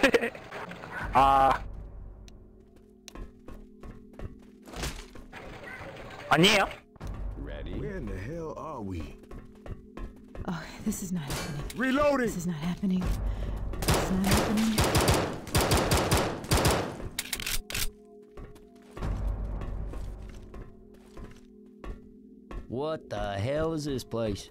Uh, 아 아니에요? Where in the hell are we? Oh, this is not happening. Reloading. This is not happening. This is not happening. What the hell is this place?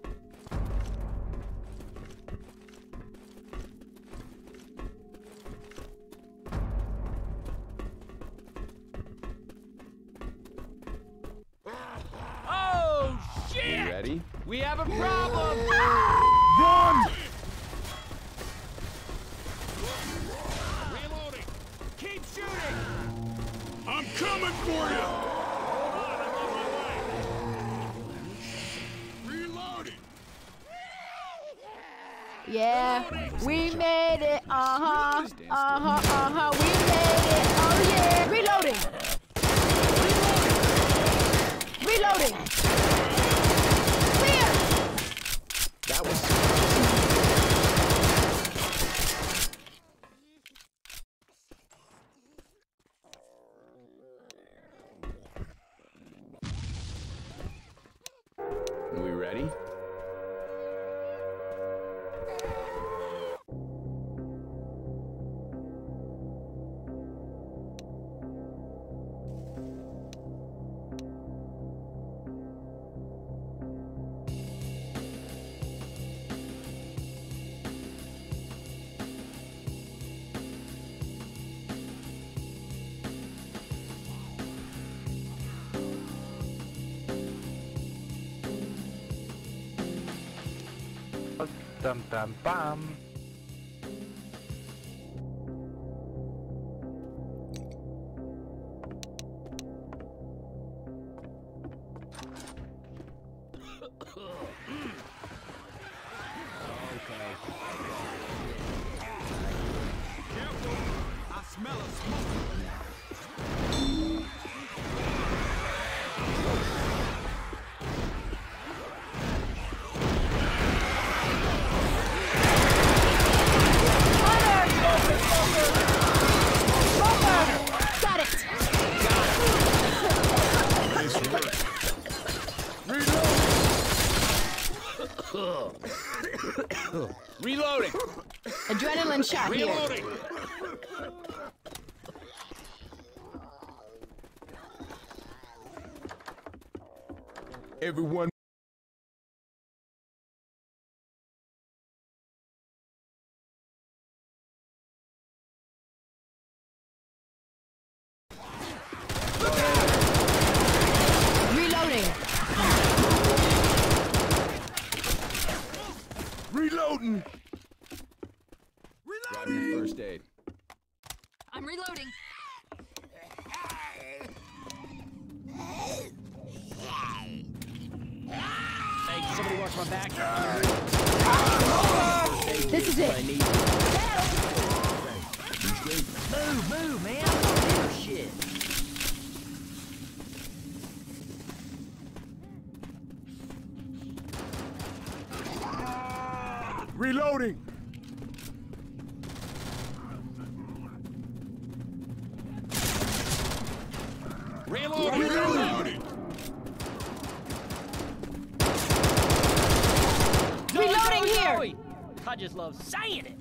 Bam bam. saying it.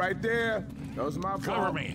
right there. Those are my Cover me.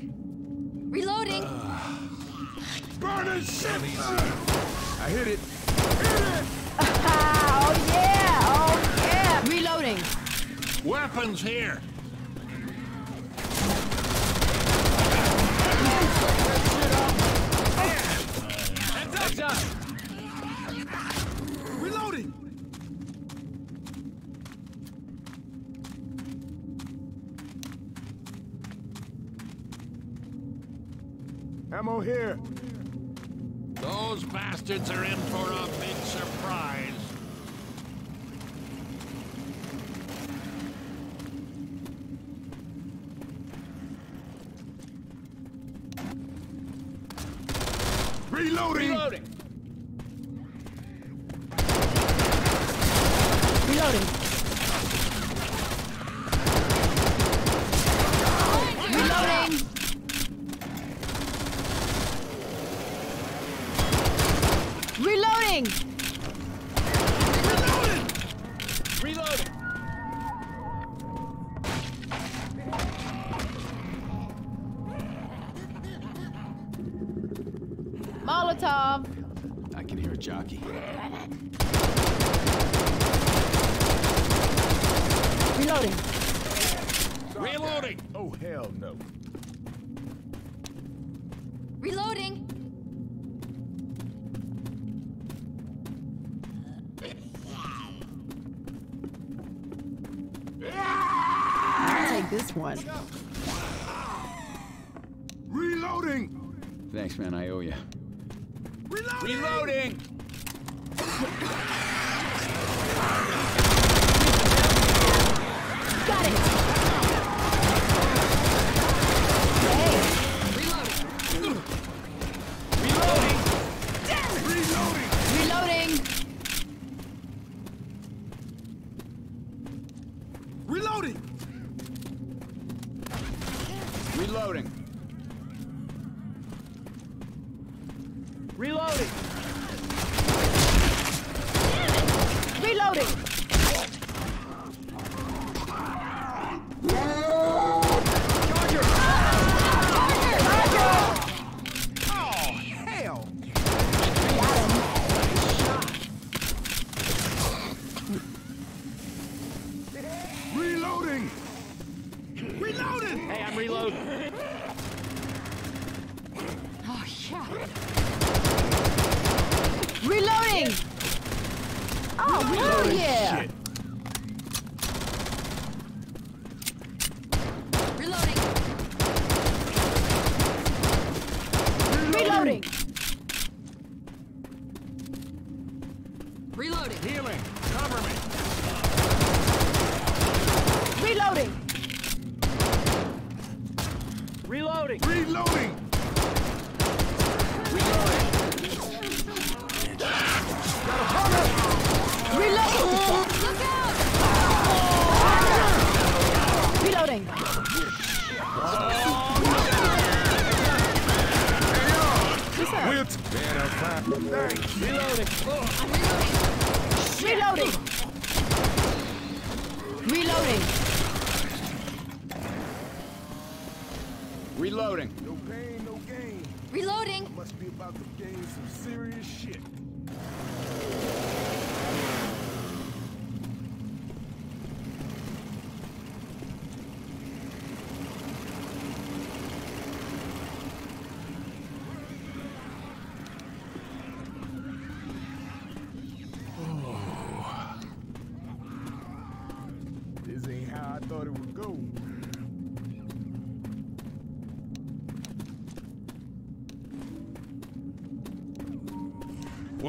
this one. Reloading! Thanks, man. I owe you. Reloading! Reloading!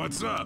What's up?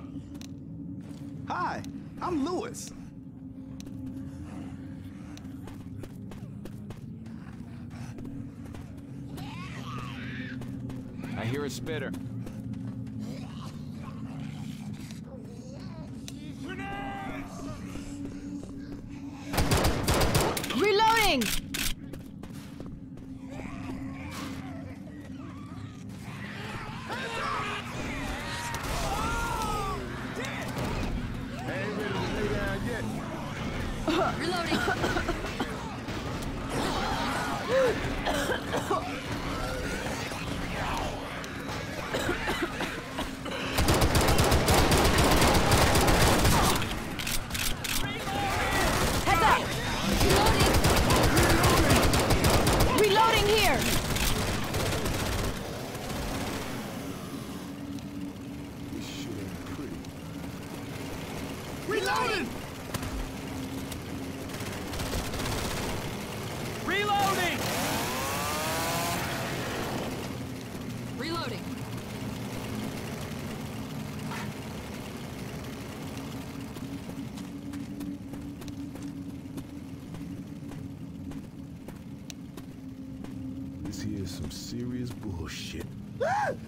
Ah!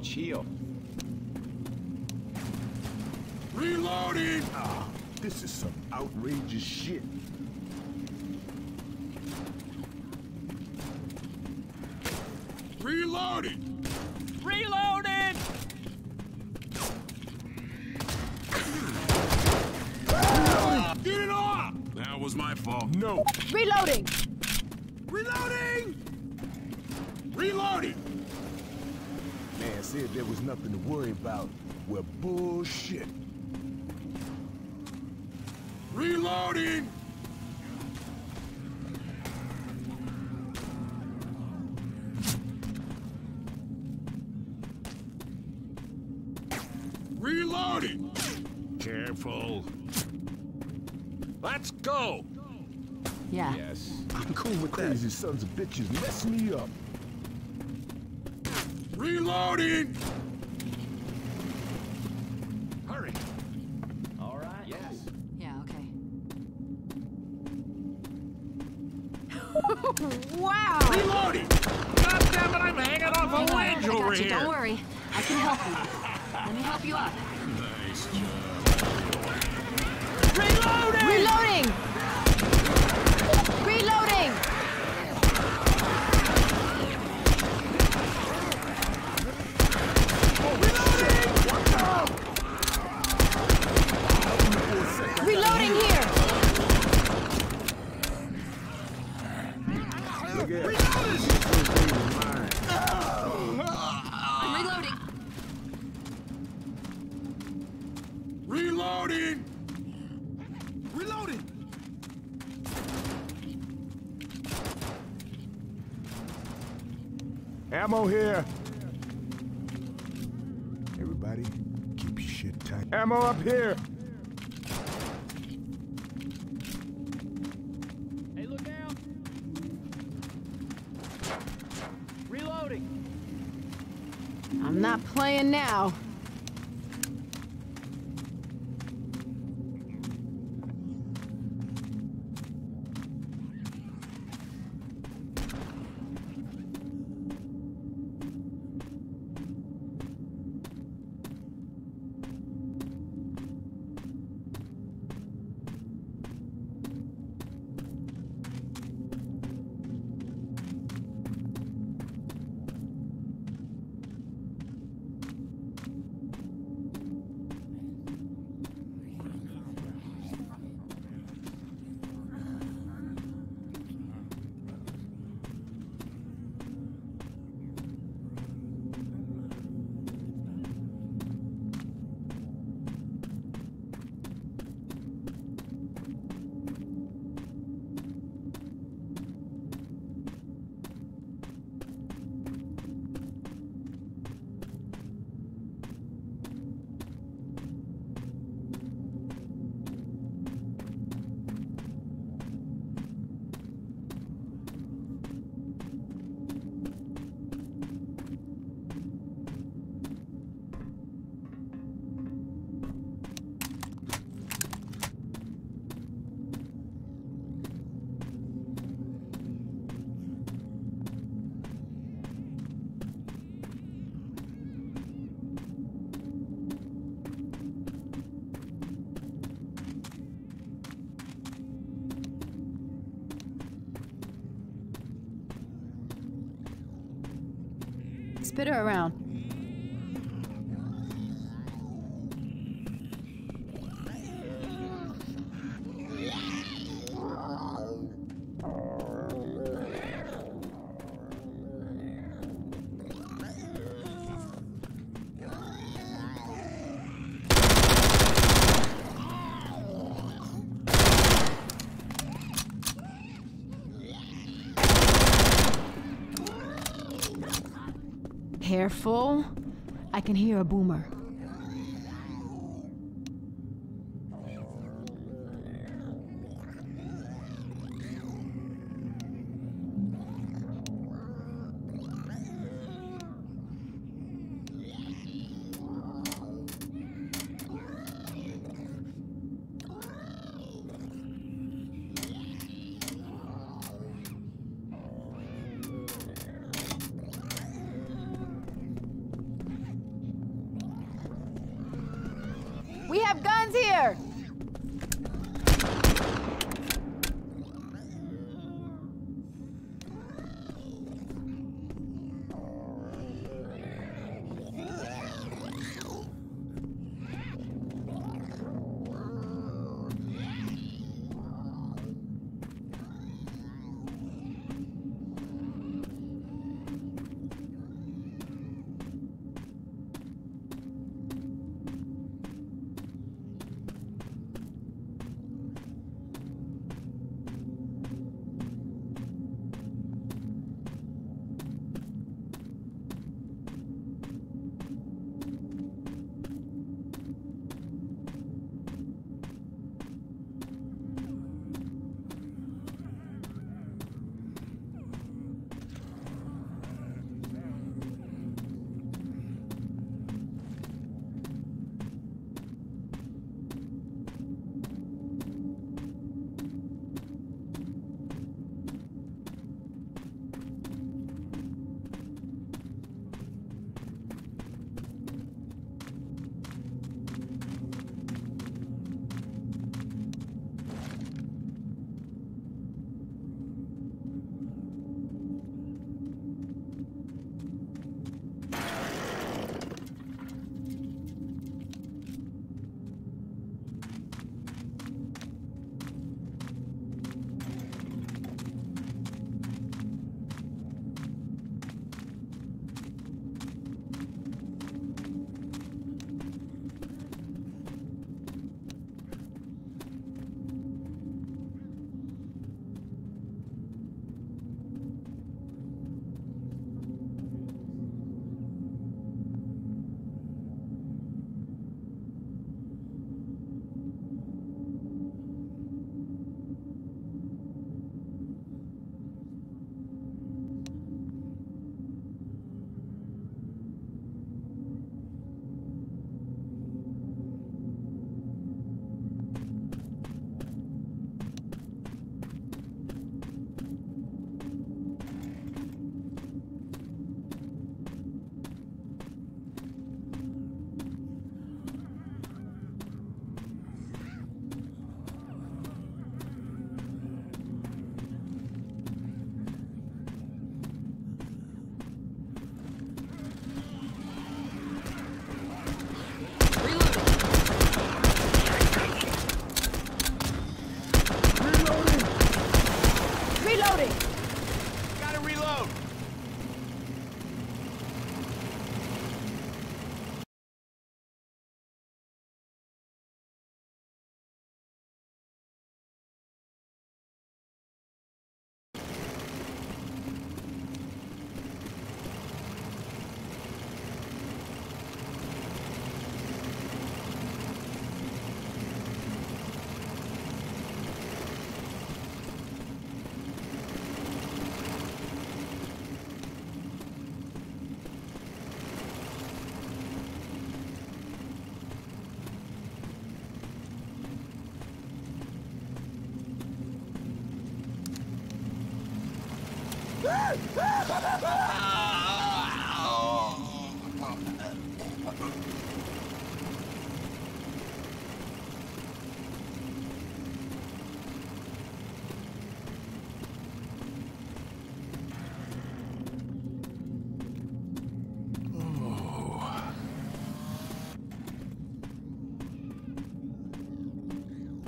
Reloaded. Reloading! Ah, this is some outrageous shit. nothing to worry about. We're bullshit. Reloading! Reloading! Careful. Let's go! Yeah. Yes. I'm cool with that. Crazy sons of bitches mess me up. Reloading! Spitter around. Hair full? I can hear a boomer.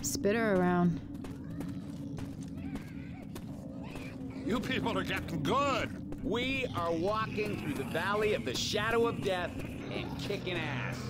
Spitter around. You people are getting good. We are walking through the valley of the shadow of death and kicking ass.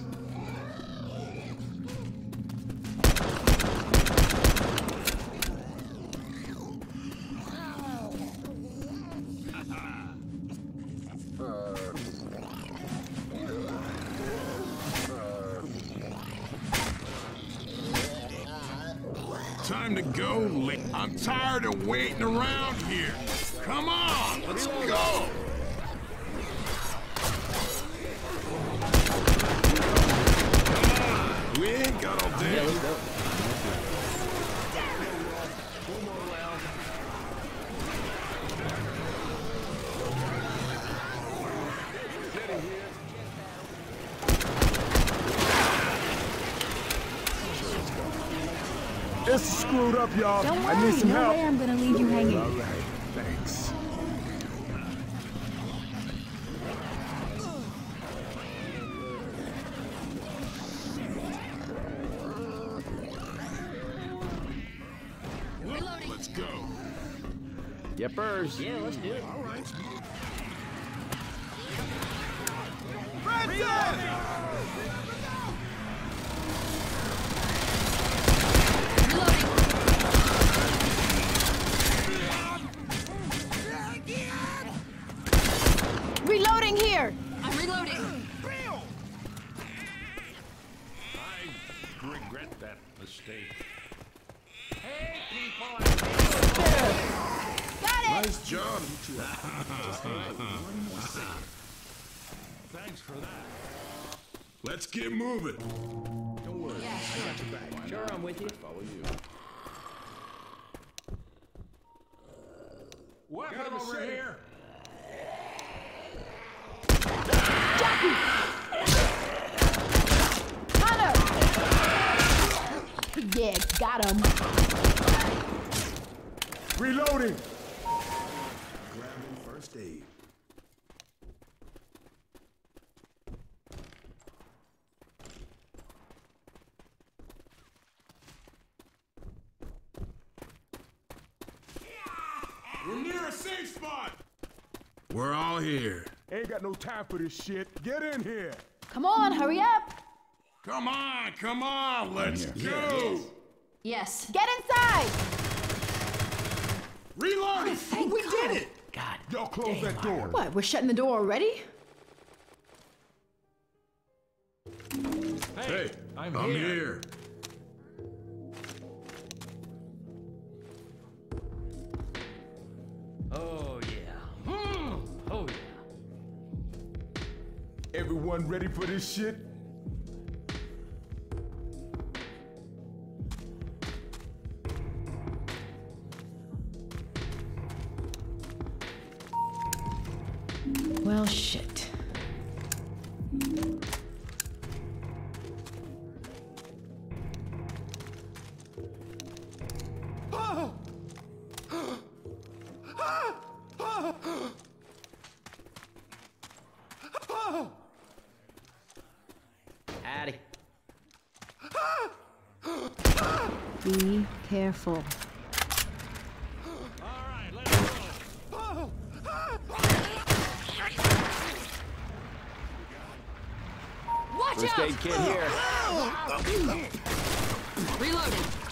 Screwed y'all. Don't I need worry, some no help. way I'm gonna leave you hanging. All right, thanks. Let's go. Yippers. Yeah, let's do it. All right. Reloading. Reloading here! I'm reloading. I regret that mistake. Got it! Nice job. Thanks for that. Let's get moving. Sure, I'm with you. Weapon over here. Hunter! Yeah, got him. Reloading. Grabbing first aid. We're near a safe spot. We're all here. Ain't got no time for this shit. Get in here. Come on, hurry up! Come on, come on, let's go. Yes. Get inside! Reload. Oh, thank we God. did it. God. Y'all close that door. What, we're shutting the door already? Hey, I'm I'm here. here. This shit? Careful. All right, let's roll. Watch First out. aid kit here. Reloading.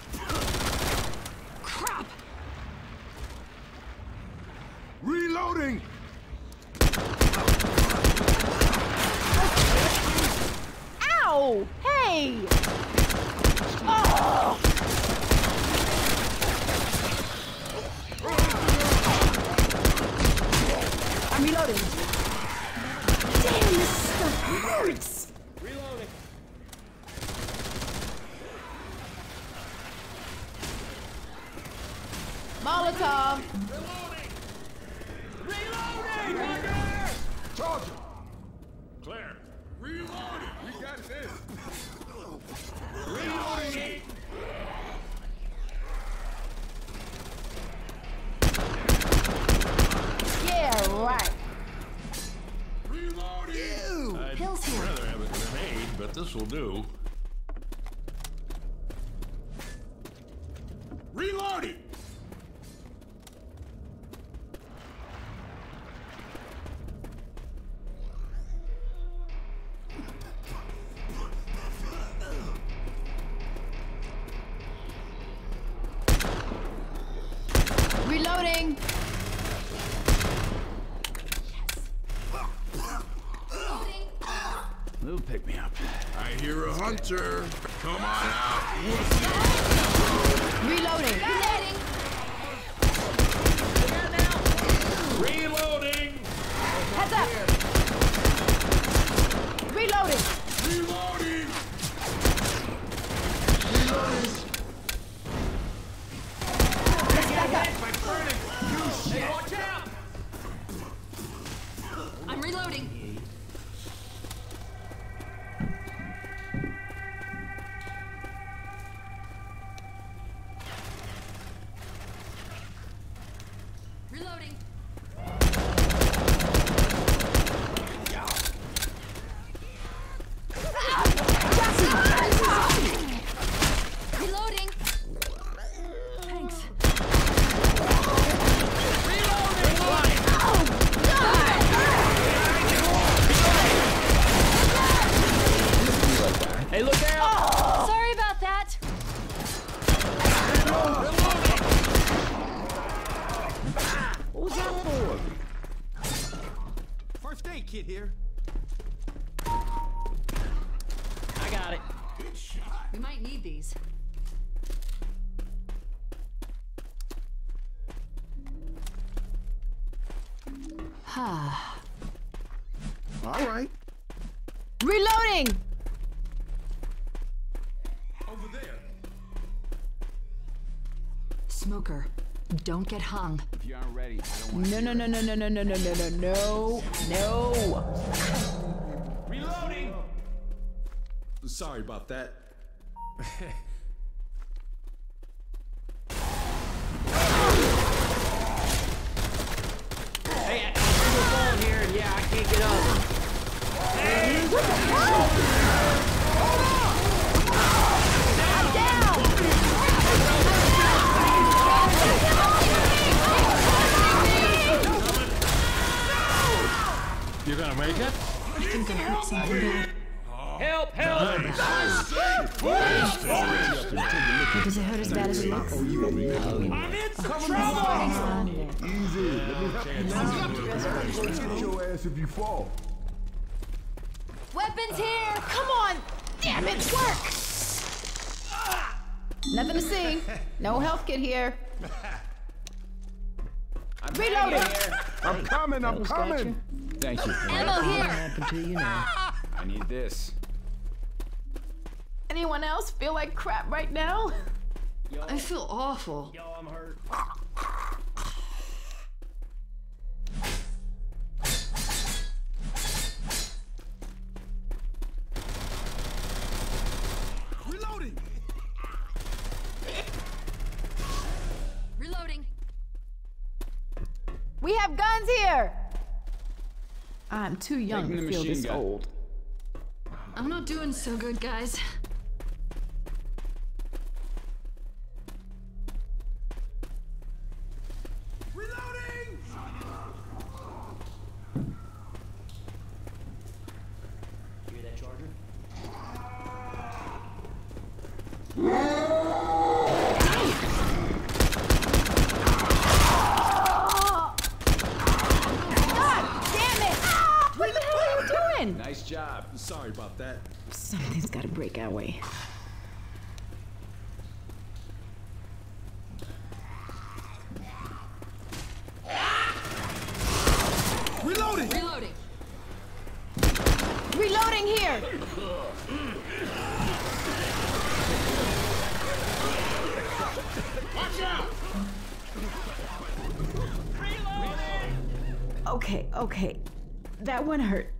don't get hung. If you aren't ready, I don't no, no, no, no, no, no, no, no, no, no, no, no. Reloading! Sorry about that. I'm coming. Thank you. Ammo here. To you now. I need this. Anyone else feel like crap right now? Yo. I feel awful. Yo, too young to feel this gun. old. I'm not doing so good, guys. Okay, that one hurt.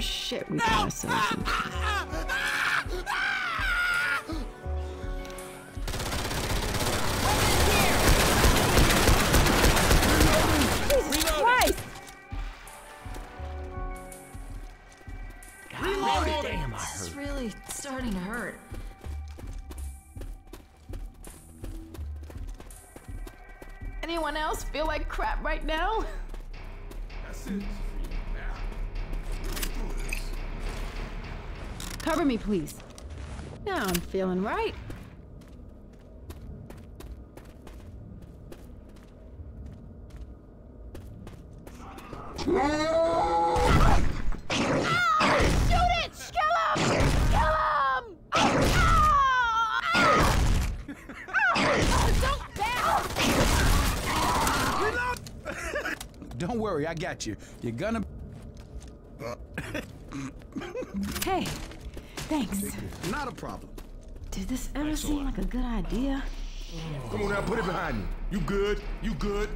Shit we got ourselves. Me, please. Now I'm feeling right. Shoot it! Kill him! Kill him! Don't down! Don't worry, I got you. You're gonna. Hey, thanks. Not a problem. Did this ever seem like a good idea? Come on now, put it behind you. You good? You good?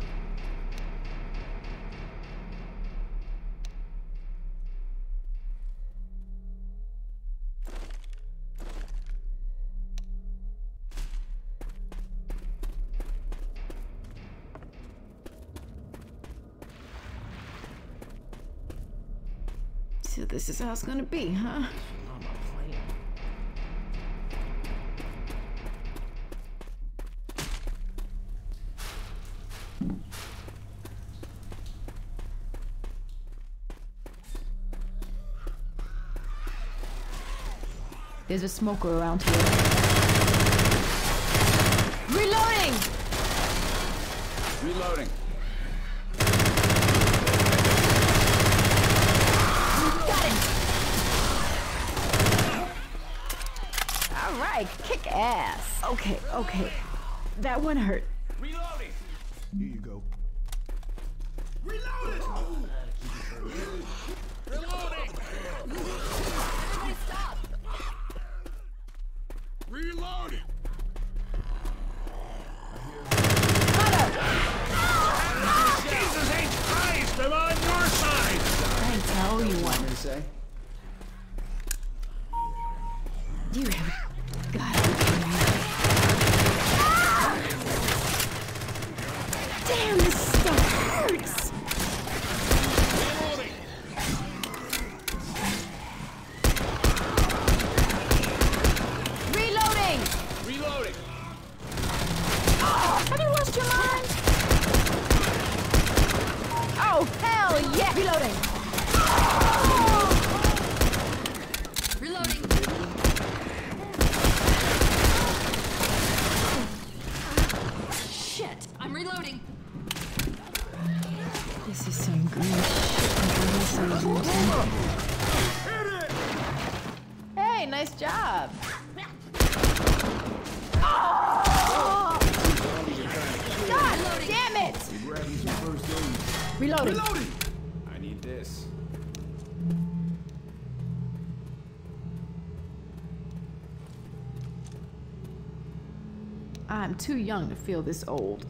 So this is how it's gonna be, huh? There's a smoker around here. Reloading! Reloading. Got it! All right, kick ass. Okay, okay. That one hurt. Reloading! Here you go. Reloading! Say? You have got to be kidding me. Damn, this stuff hurts. Reloading! Reloading! Ah, have you lost your mind? Oh, hell yeah! Reloading! Reloading. Young to feel this old.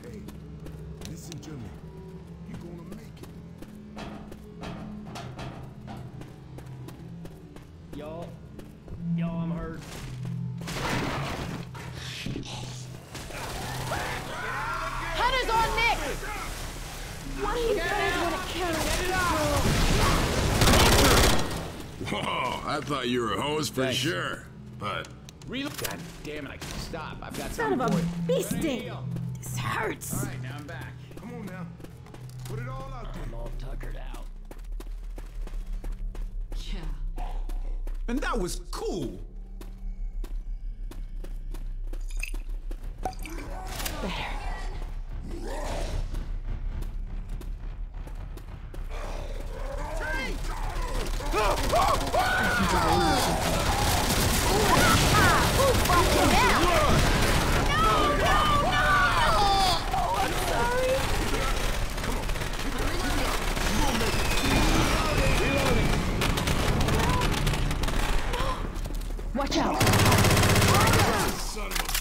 Hey, listen to me. You gonna make it. Y'all. Y'all, I'm hurt. Hunter's on Nick! What do you guys want to count? Whoa, I thought you were a hose for Thanks. sure. Stop. I've got Son of a for you. bee Ready to sting! This hurts. All right, now I'm back. Come on now. Put it all out there. I'm all tuckered out. Yeah. And that was cool.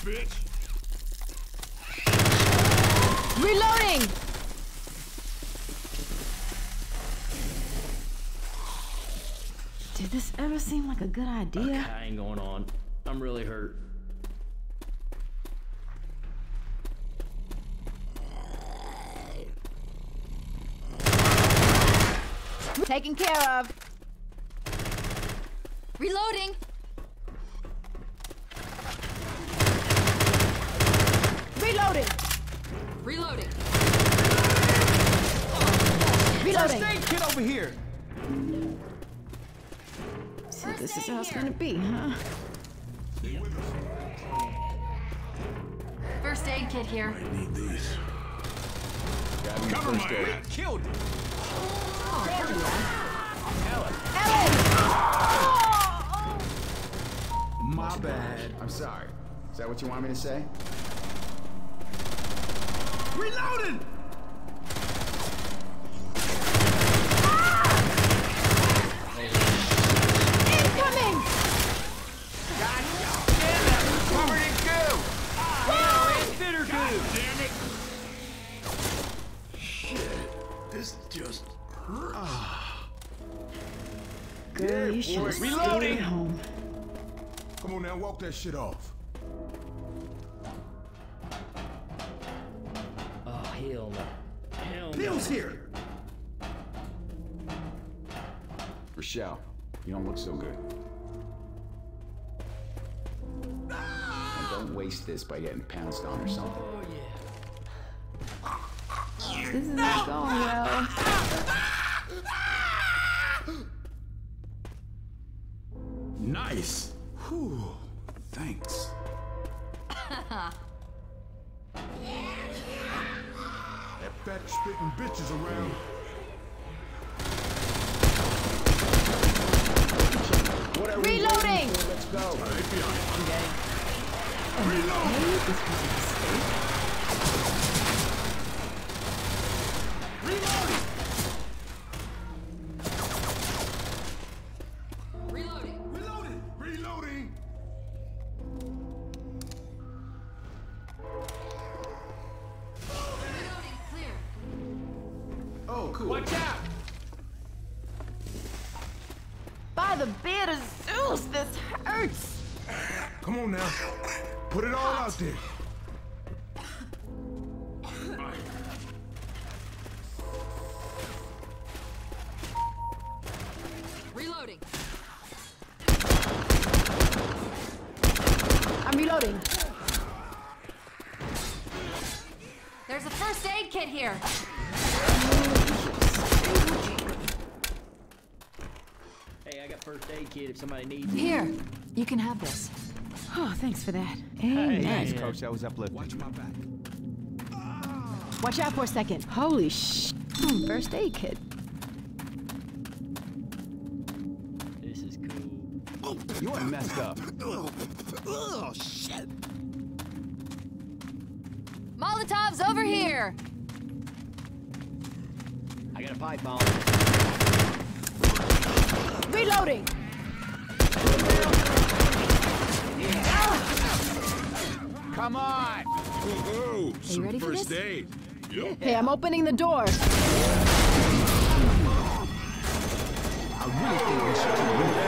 bitch. Reloading! Did this ever seem like a good idea? I ain't going on. I'm really hurt. Taken care of. Want me to say? Reloading! Incoming! Covered in goo! Bitter goo. It. Shit. This just hurts. Girl, you should have stayed at home. Come on now, walk that shit off. Bill's here. Rochelle, you don't look so good. And don't waste this by getting pounced on or something. Oh, yeah. This is not going well. Nice. Whew. Thanks. That fat spitting bitches around. What are we Reloading! Let's go. Right behind Hey, this was a mistake. Reloading. Reloading. Reloading! Reloading. Oh, cool. Watch out. By the beard of Zeus, this hurts. Come on now. Put it all out there. Somebody needs it. Here. You can have this. Oh, thanks for that. Amen. Hey, Coach, that was uplifting. Watch my back. Watch out for a second. Holy sh! Hmm, first aid kit. This is cool. You are messed up. Oh, shit. Molotov's over here. I got a pipe bomb. Reloading. Come on! Oh, some ready for first this? aid. Yup. Hey, I'm opening the door. I really think we should keep moving.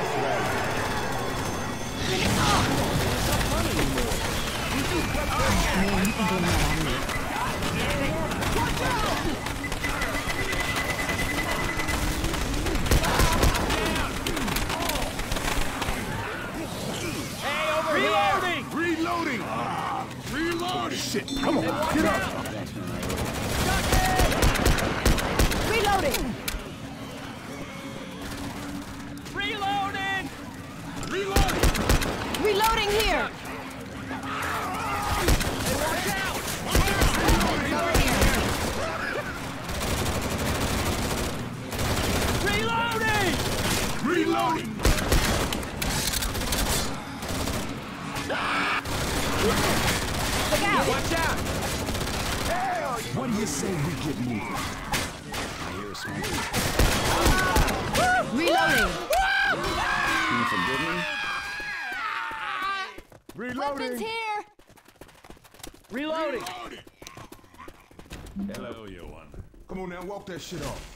Reloading! Reloading! Reloading! Shit, come on, get up! Reloading. Reloading! Reloading here. Reloading! Reloading! Look out. Watch out! What do you say we get moving? I hear a smoke. Reloading. You forgive me? Weapons here. Reloading. Reloading. Hello, you one. Come on now, walk that shit off.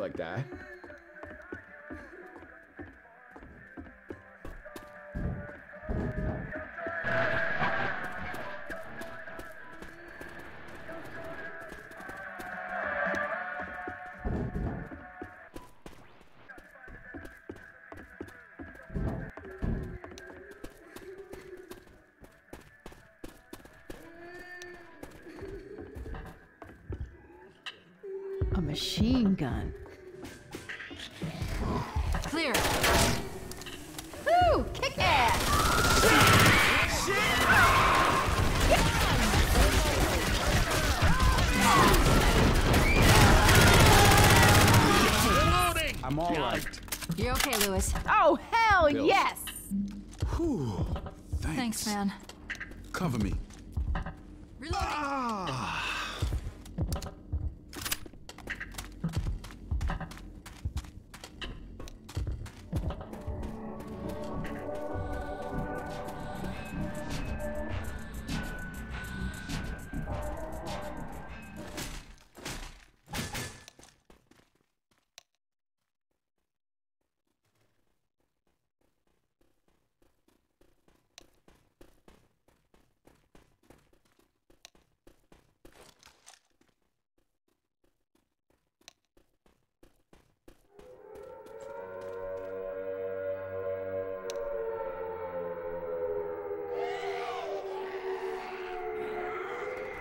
like that.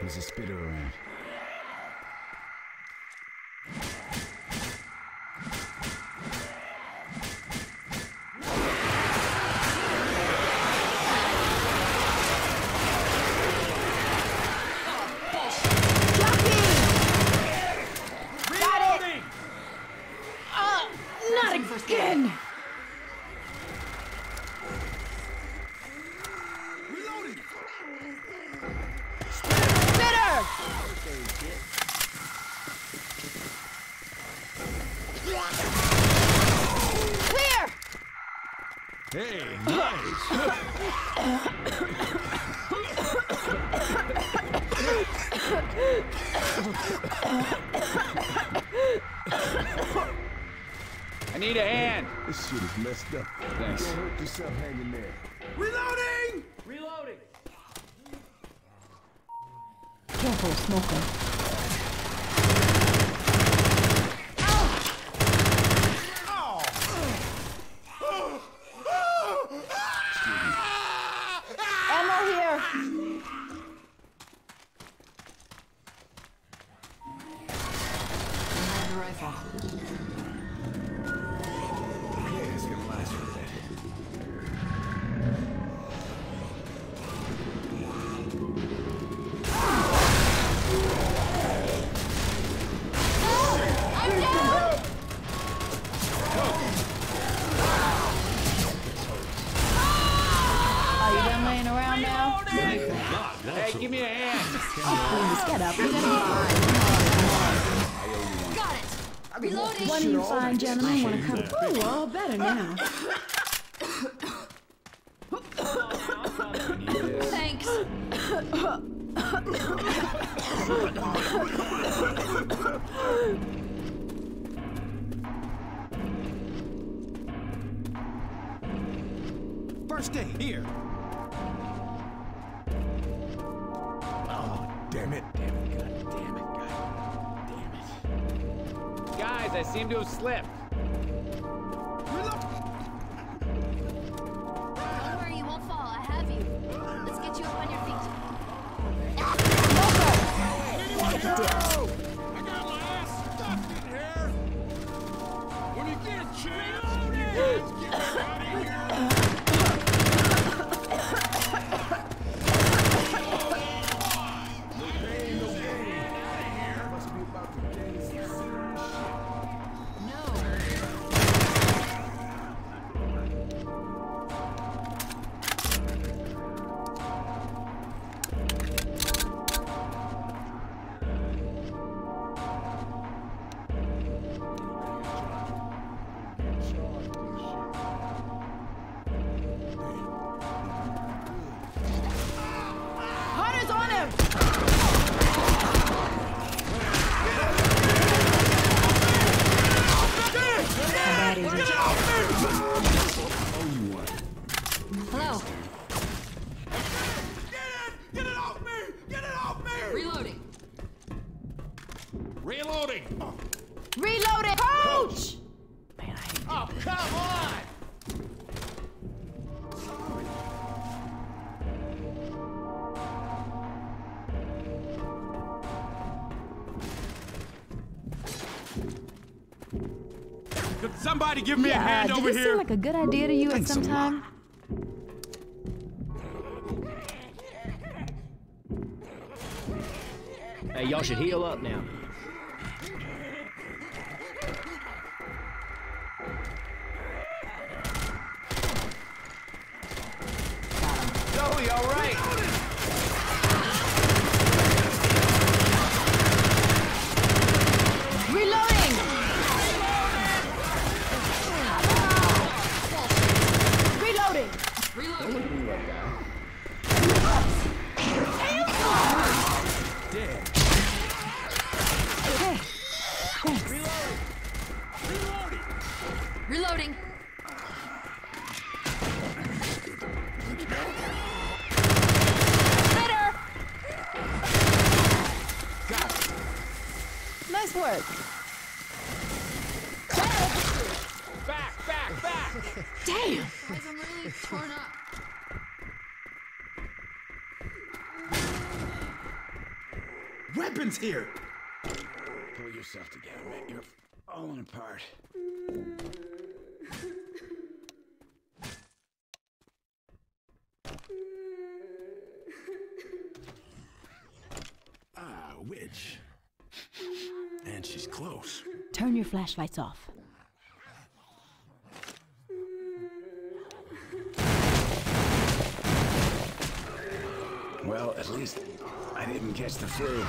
there's a spitter around. shit is messed up. Thanks. Don't hurt yourself hanging there. Give me a Yeah, hand did over this here? seem like a good idea to you at Thanks a some time? Falling apart. Ah, witch. And she's close. Turn your flashlights off. Well, at least I didn't catch the flu.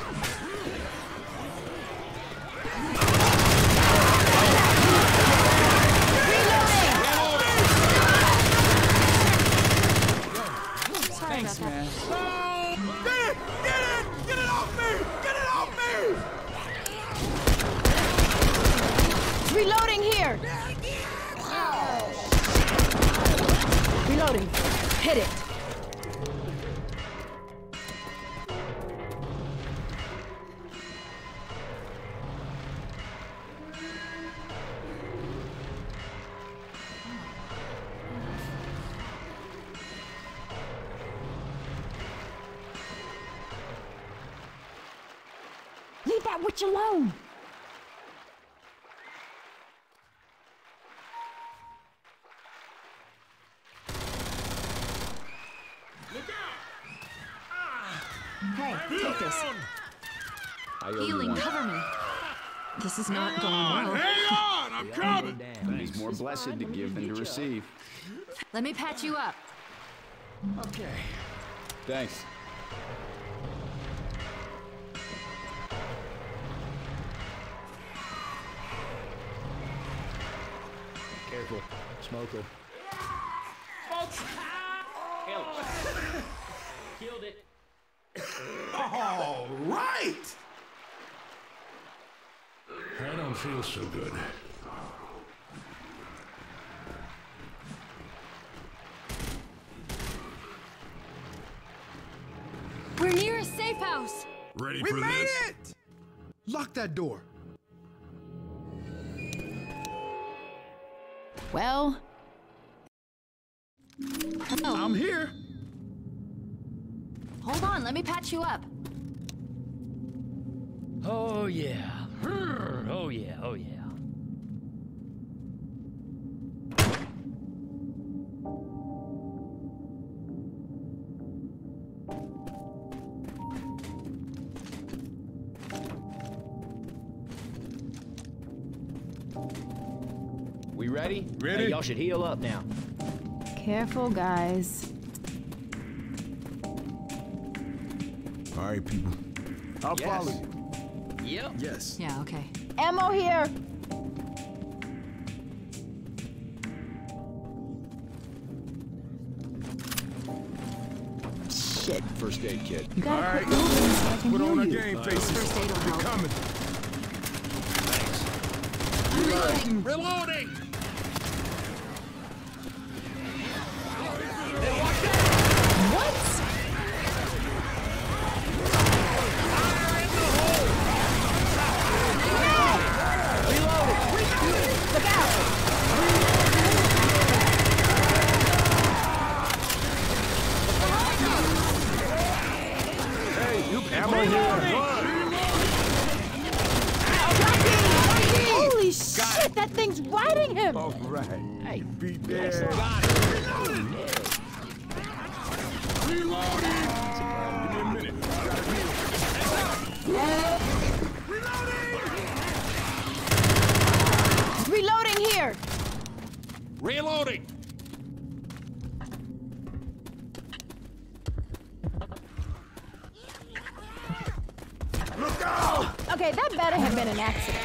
He's more blessed to give than to receive. Let me patch you up. Okay. Thanks. Careful. Smoker. Killed it. All right! I don't feel so good. Lock that door. Well, I'm here. Hold on, let me patch you up. Oh, yeah. Oh, yeah. Oh, yeah. Y'all should heal up now. careful, guys. All right, people. I'll Yes. follow you. Yep. Yes. Yeah, okay. Ammo here. Shit. First aid kit. You gotta All quit right. moving so I can Put hear on our you. game faces. First aid will They're help. coming. I'm reloading. Reloading! Holy shit, that thing's riding him! All right. Hey, Beat that. got it. Reloading! Give me a minute. Reloading. Reloading here! Reloading! Okay, that better have been an accident.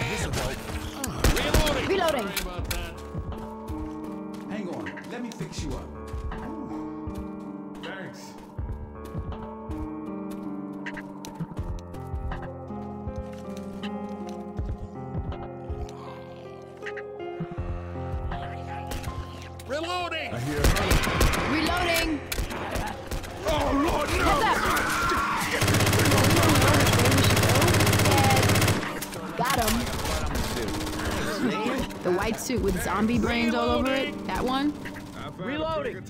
Reloading! Reloading. Hang on. Let me fix you up. Zombie brains all over it. That one. I found Reloading.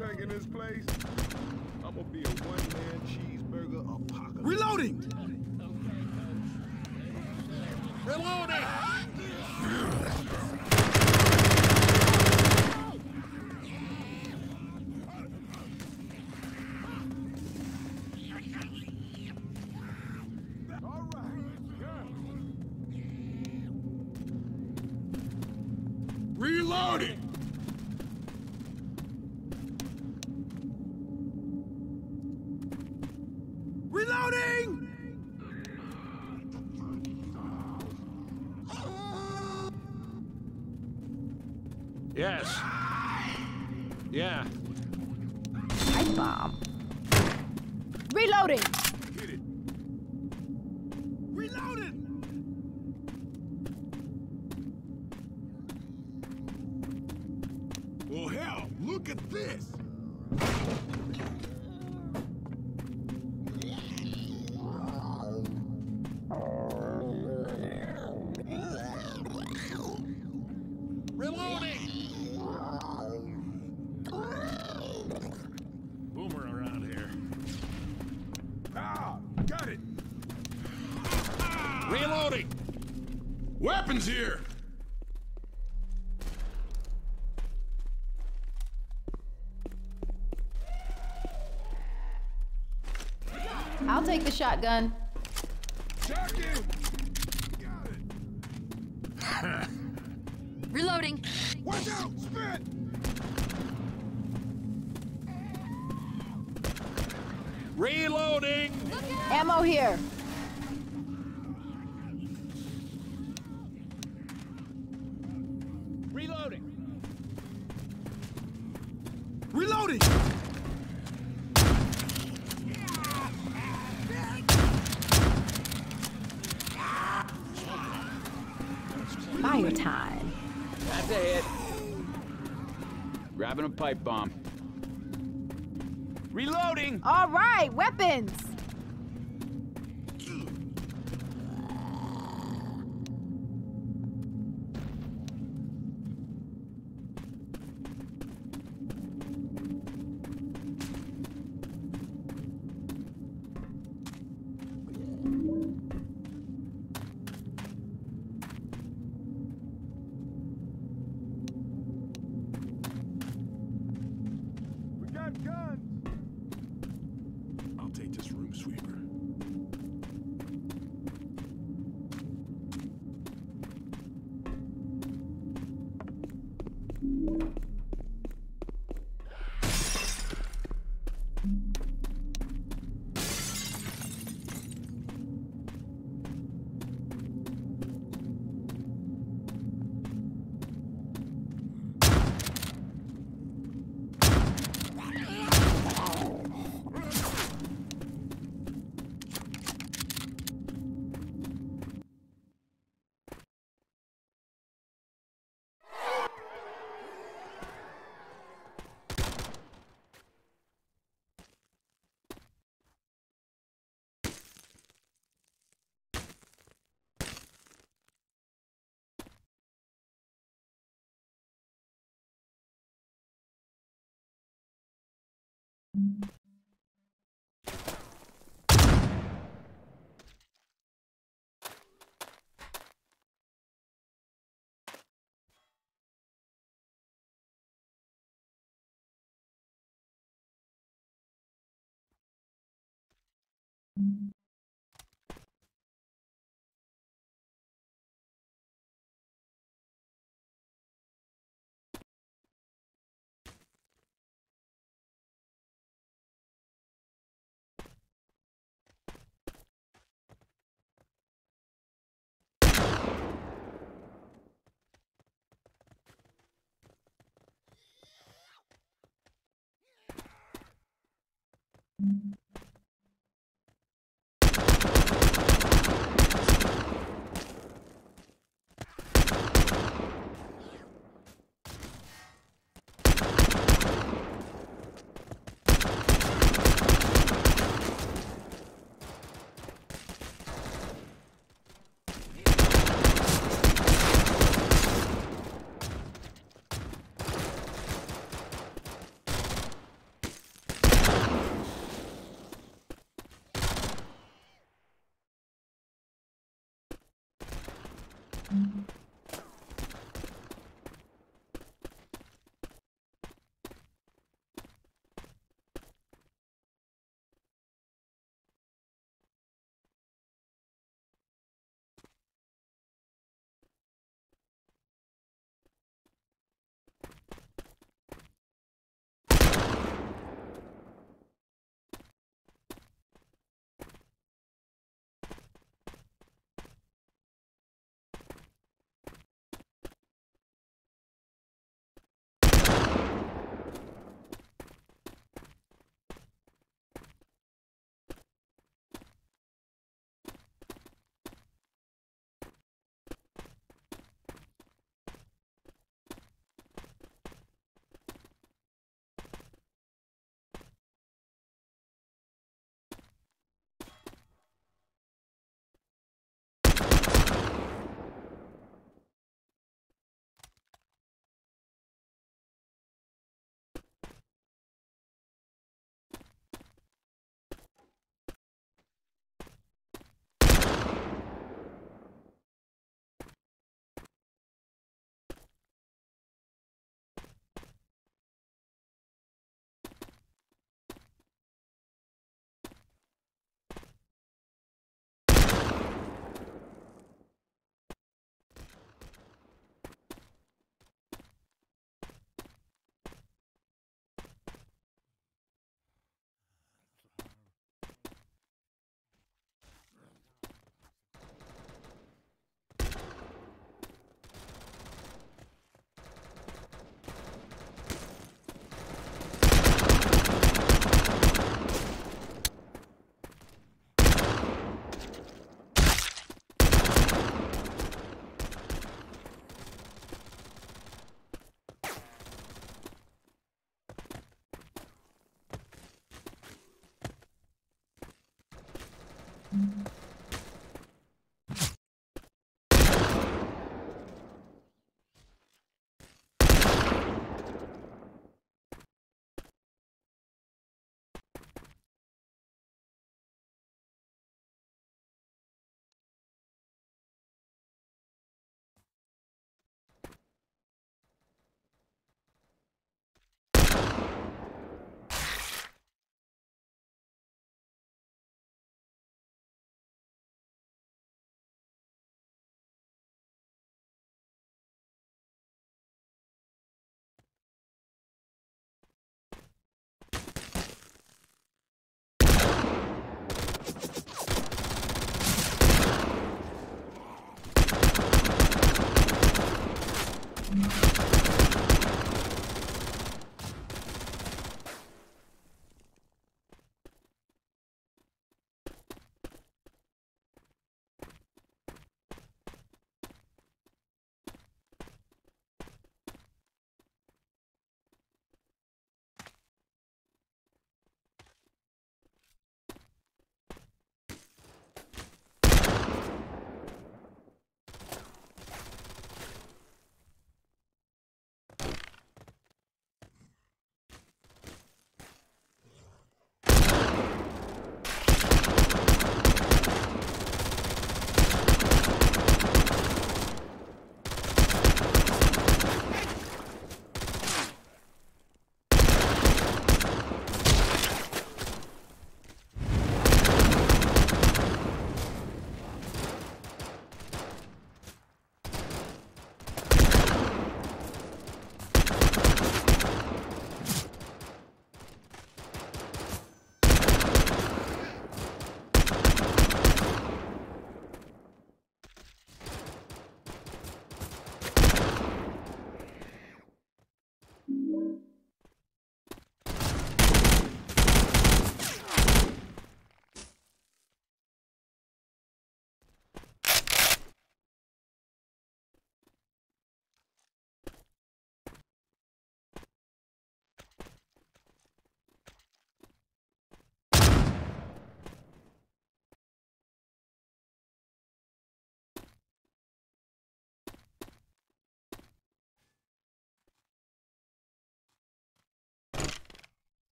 Weapons here! I'll take the shotgun. Thank mm -hmm. you. Mm-hmm.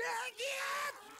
Bang it!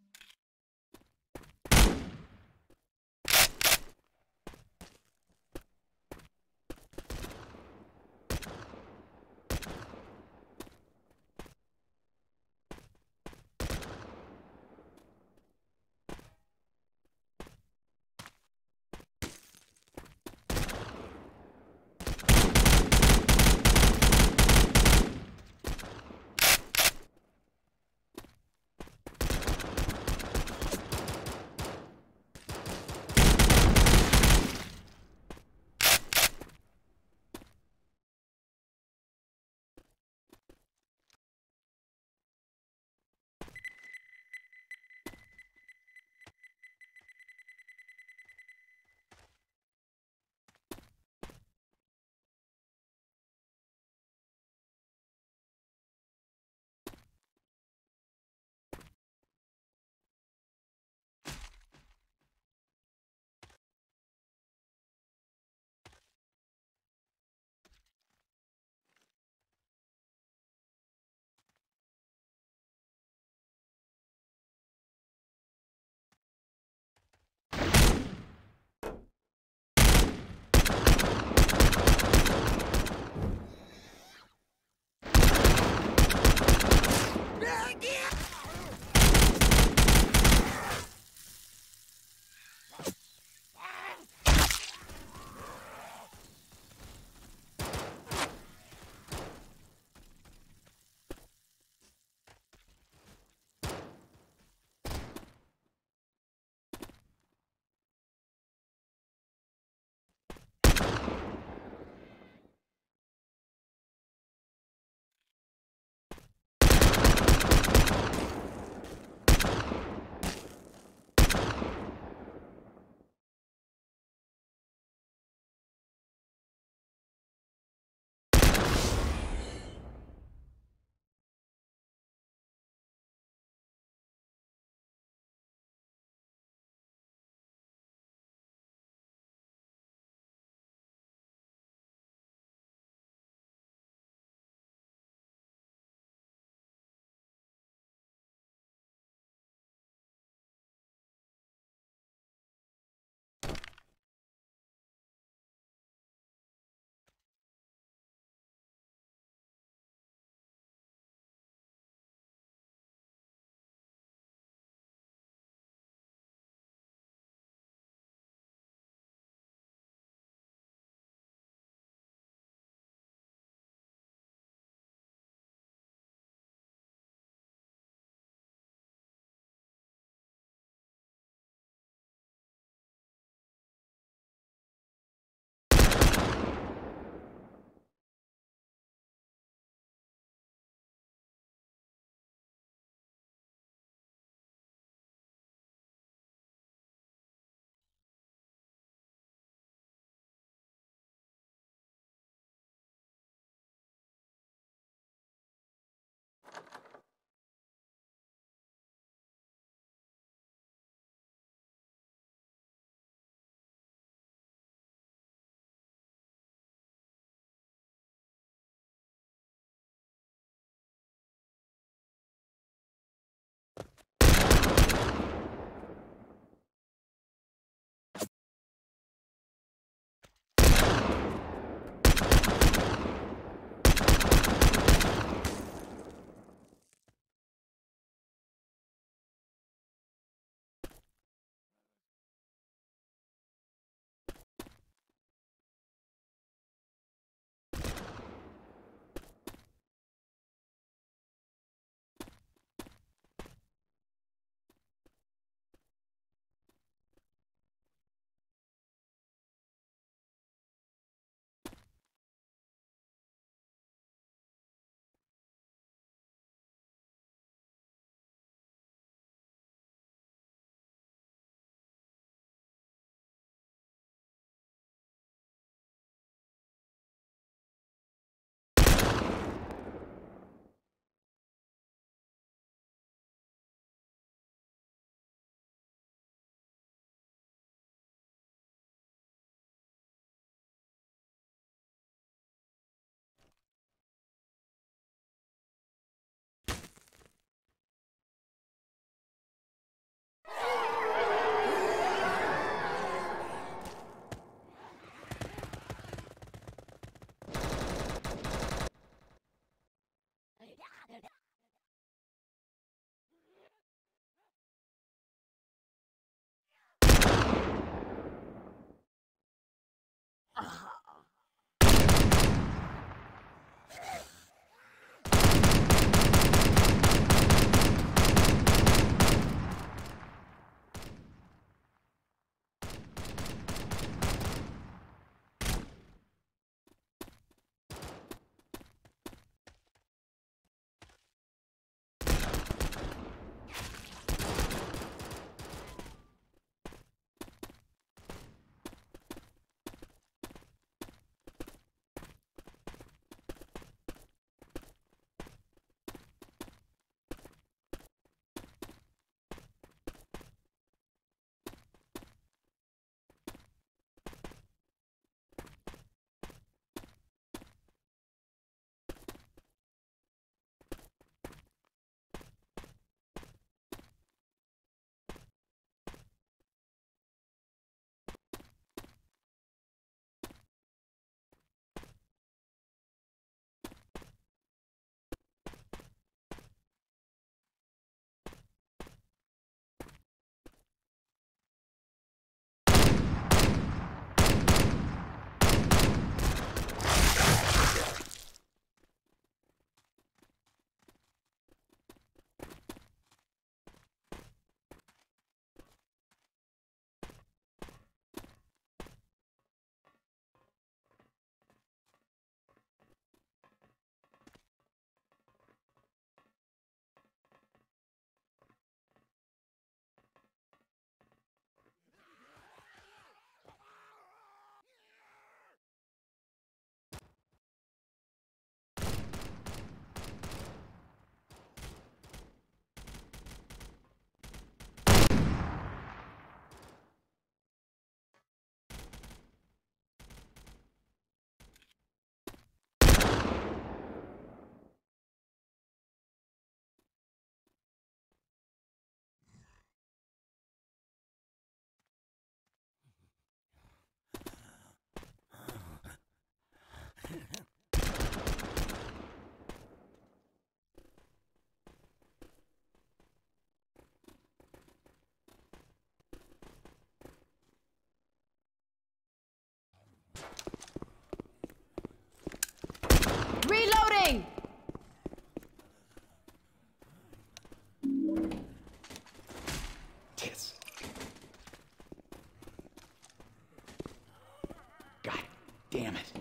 Damn it.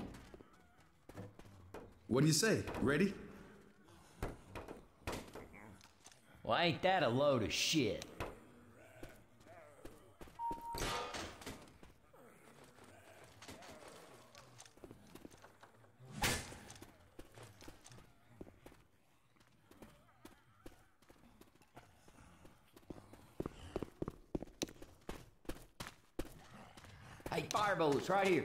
What do you say? Ready? Well, ain't that a load of shit? Hey, fire bullets right here.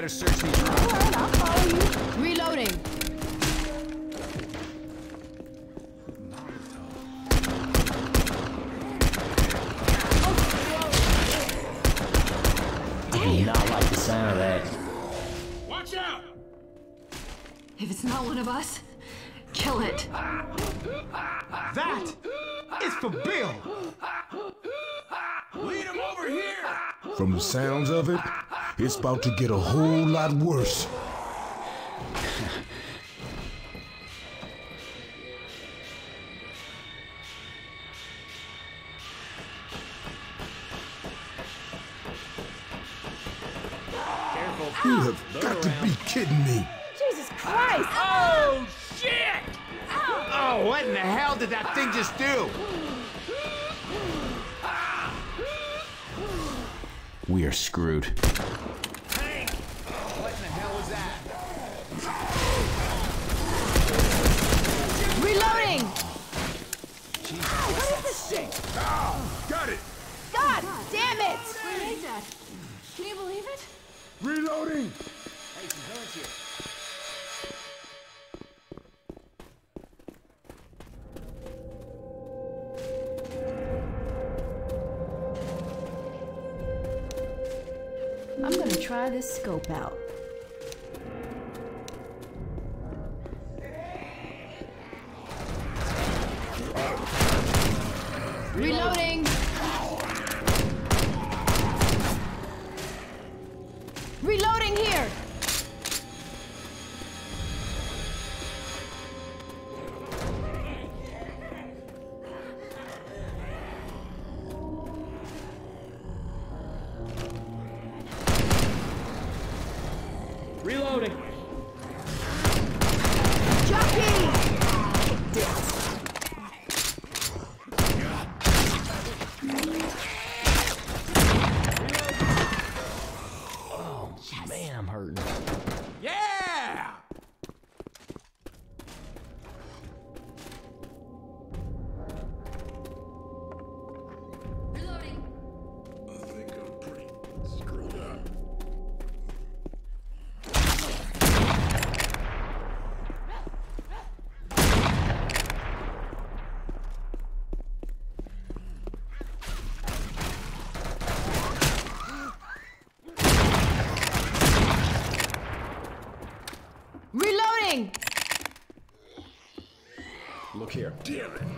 Better search these rooms. Alright, I'll follow you. Reloading. I do not like the sound of that. Watch out! If it's not one of us, kill it. That is for Bill. Lead him over here! From the sounds of it, it's about to get a whole lot worse. Damn it,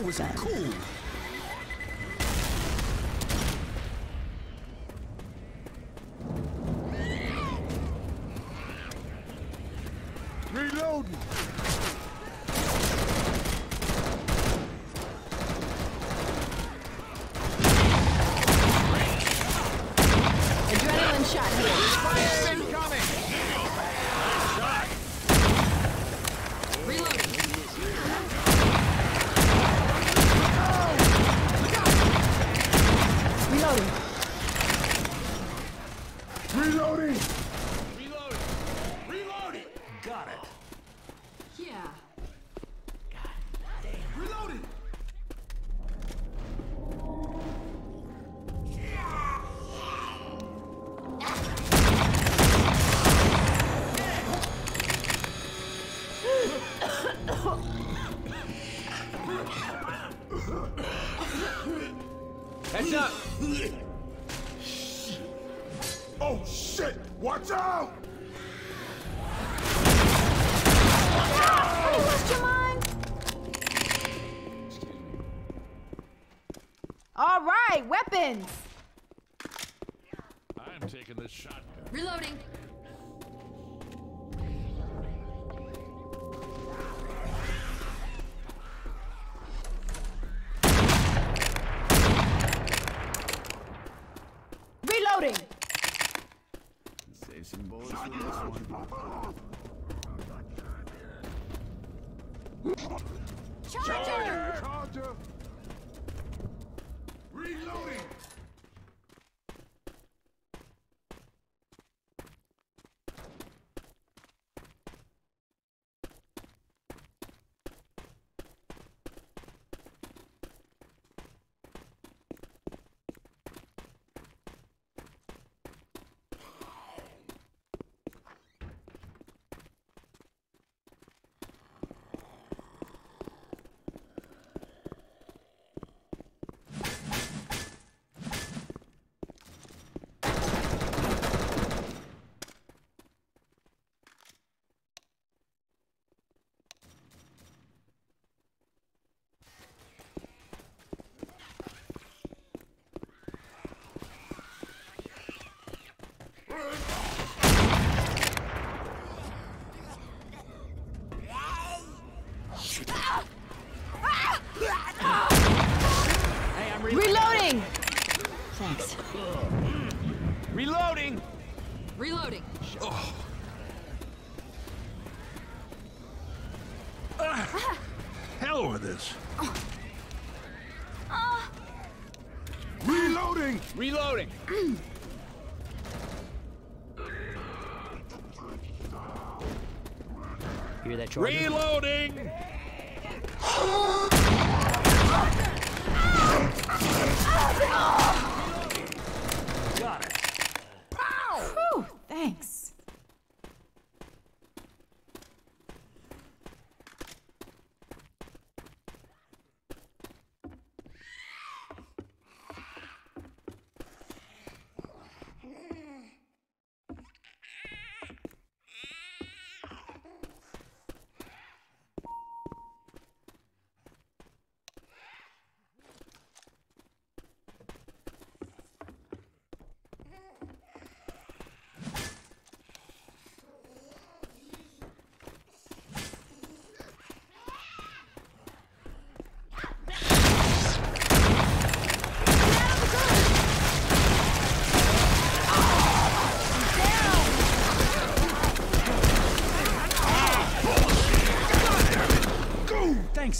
play with That Reloading. Thanks. Reloading! Reloading. Hell with this. Oh. Reloading! Reloading! Hear that charger? Reloading! Oh, Got it. Whew, thanks.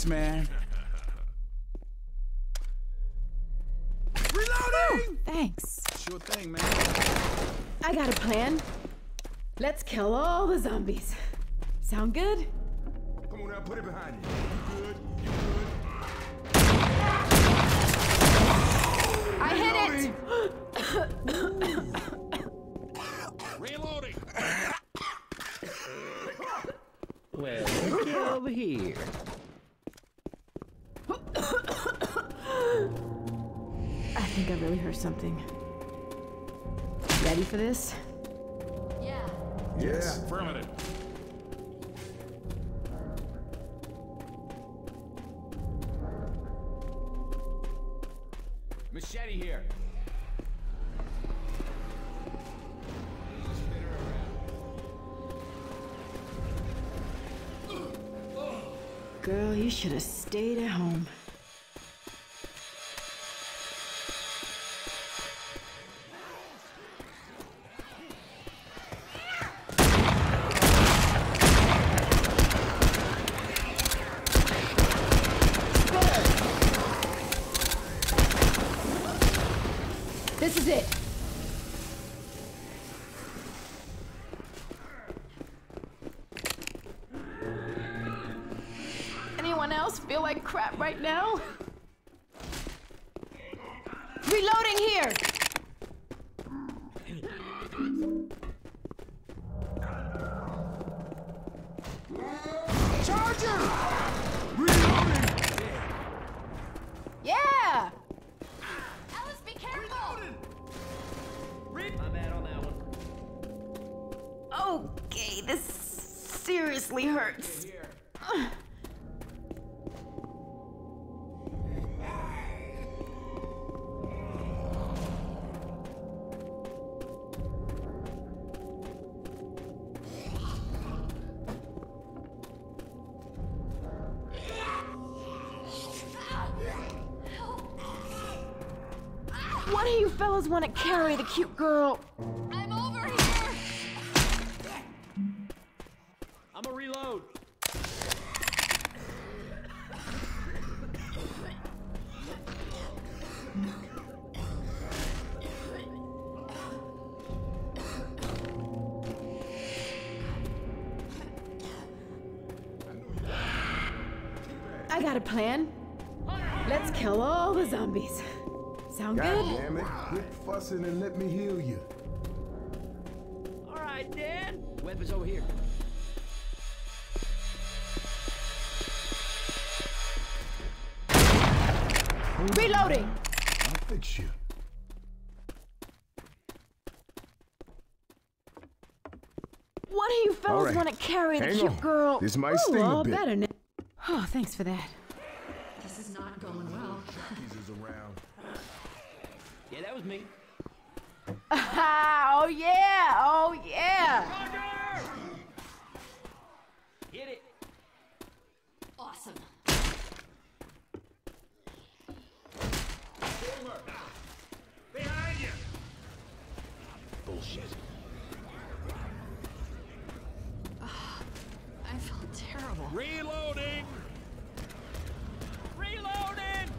Thanks, man. Whew, thanks. Sure thing, man. I got a plan. Let's kill all the zombies. Sound good? Girl, you should have stayed at home. You want to carry the cute girl? Reloading! I'll fix you. One of you fellas right. want to carry the cute on. girl? This might Ooh, sting a all bit. better now. Oh, thanks for that. This is not going well. Jesus around. Yeah, that was me. oh yeah! Oh yeah! Hit it. Awesome. Behind you! Bullshit. I feel Reloading! Reloading.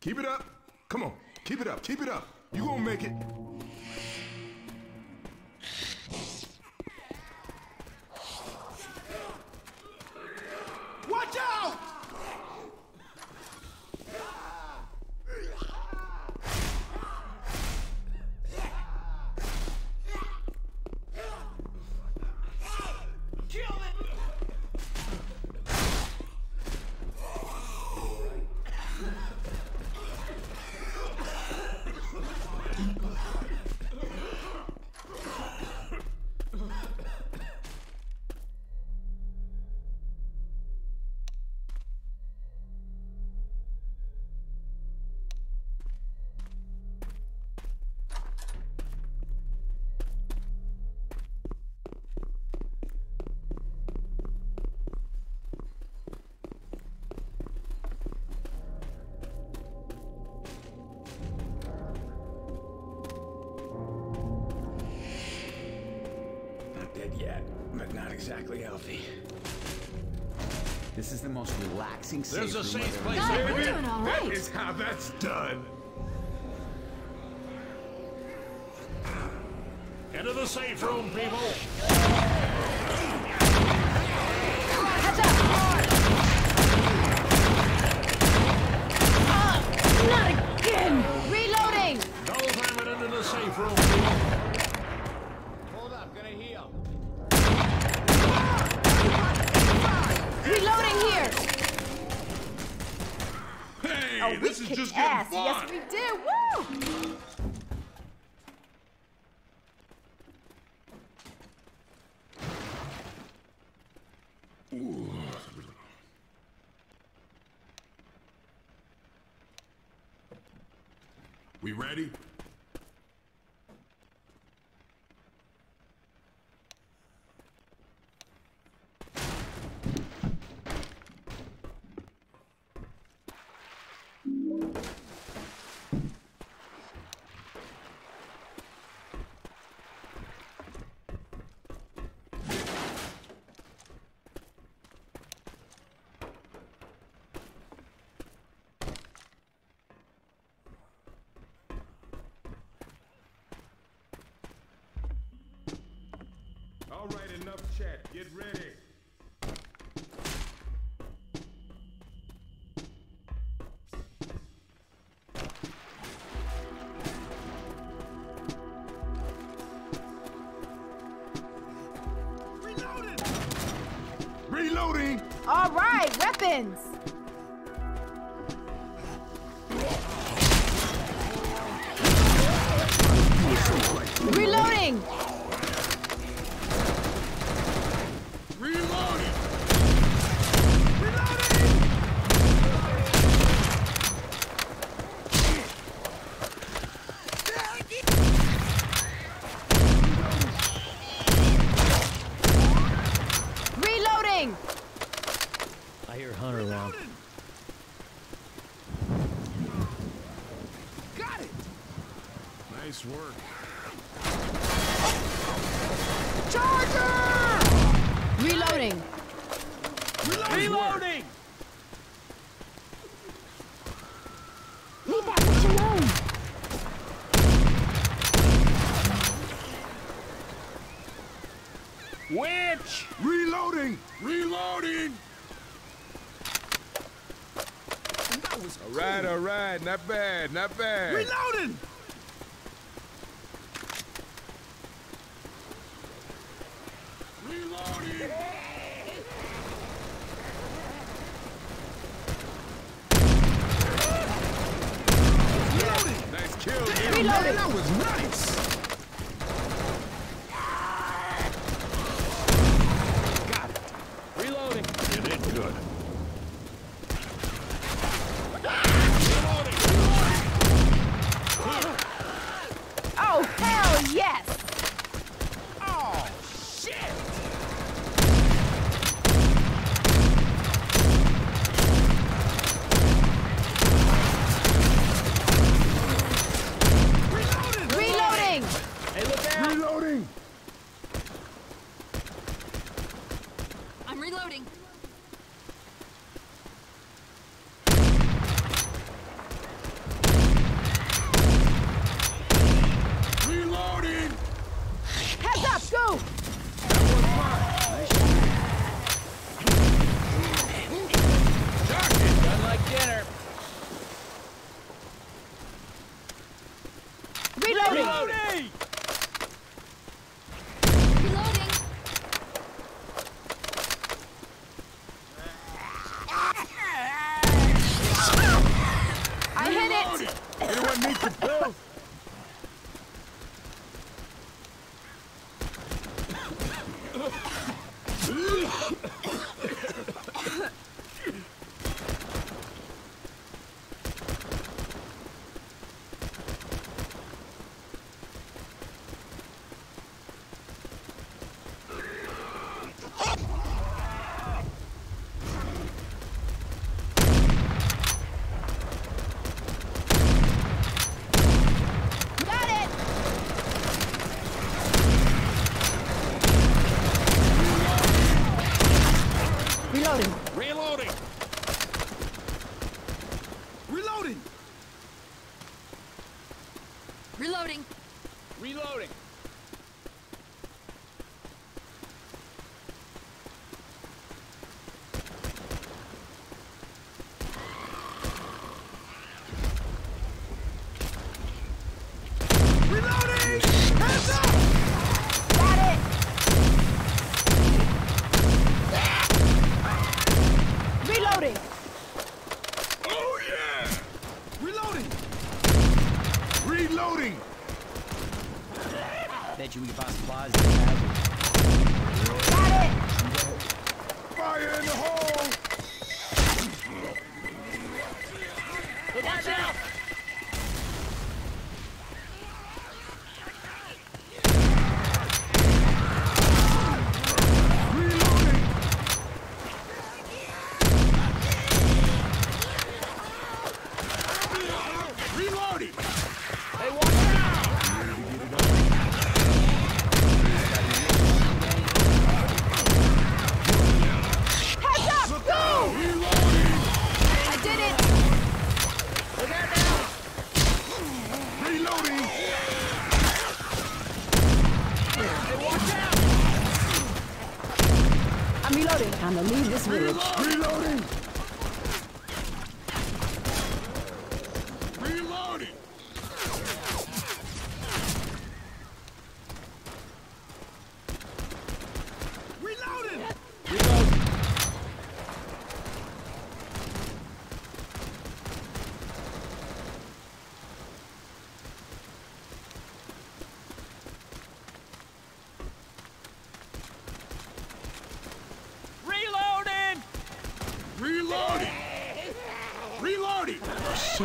Keep it up. Come on. Keep it up. Keep it up. You gonna make it. Relaxing safe There's a safe I've place ever God, here. we're doing all That right. is how that's done. Into the safe room, people! Catch up! Ah, not again! Reloading! Go ram it into the safe room, people! Hold up, gonna heal. Reloading here! Hey, Oh, we this is kicked just ass. getting Yes, fun. we did. Woo! We ready? All right, enough chat. Get ready. Reloading! All right, weapons! Witch! Reloading! Reloading! all right, cool. all right, not bad, not bad. Reloading! Reloading! Reloading! Nice kill, Reloading! Man, that was nice!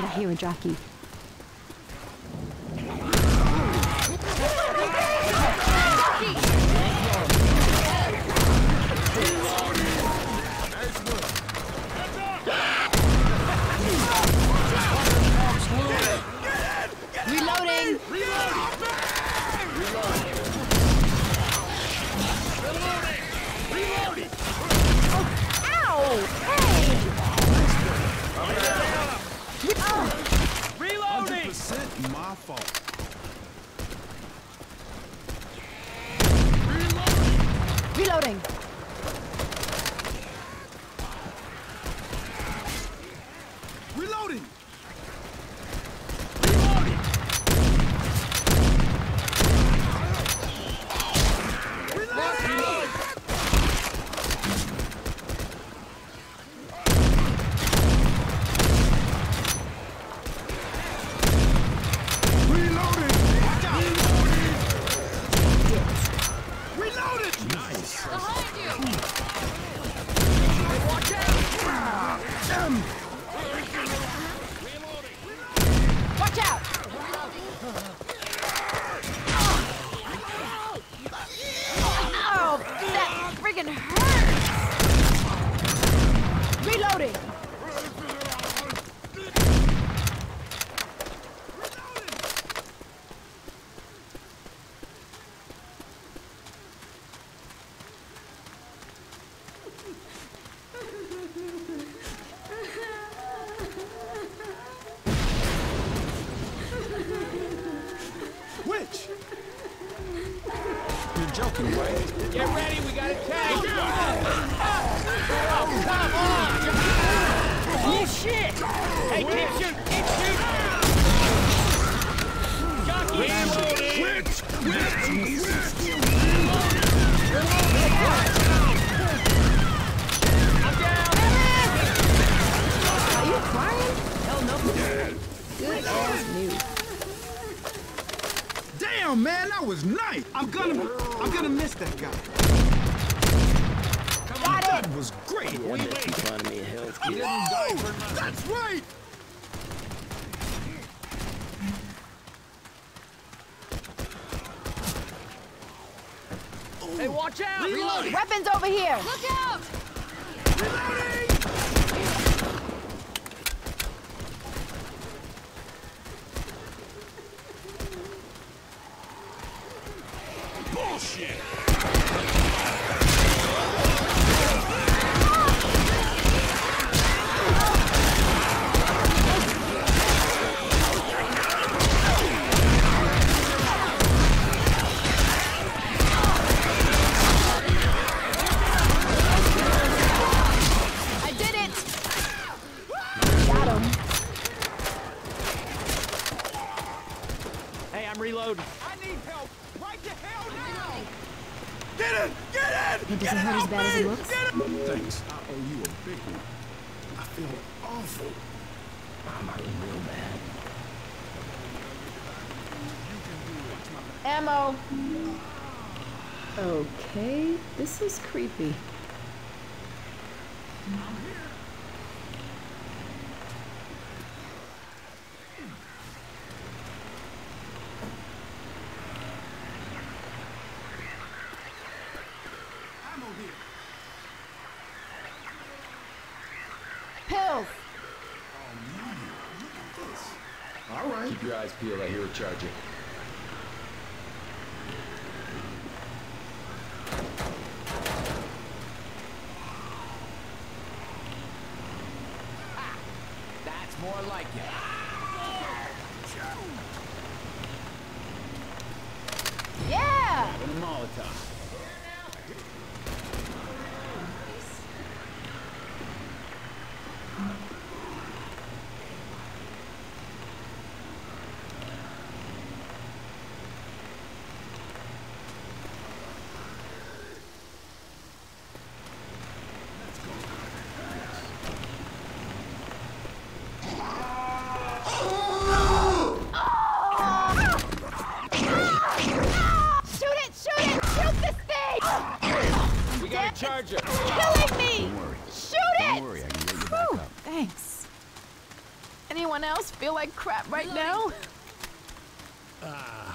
Hira Draki. Keep your eyes peeled. I hear a charging. it! Charger. It's killing me! Don't worry. Shoot it! Don't worry, I can get you back up. Thanks. Anyone else feel like crap right now? Ah.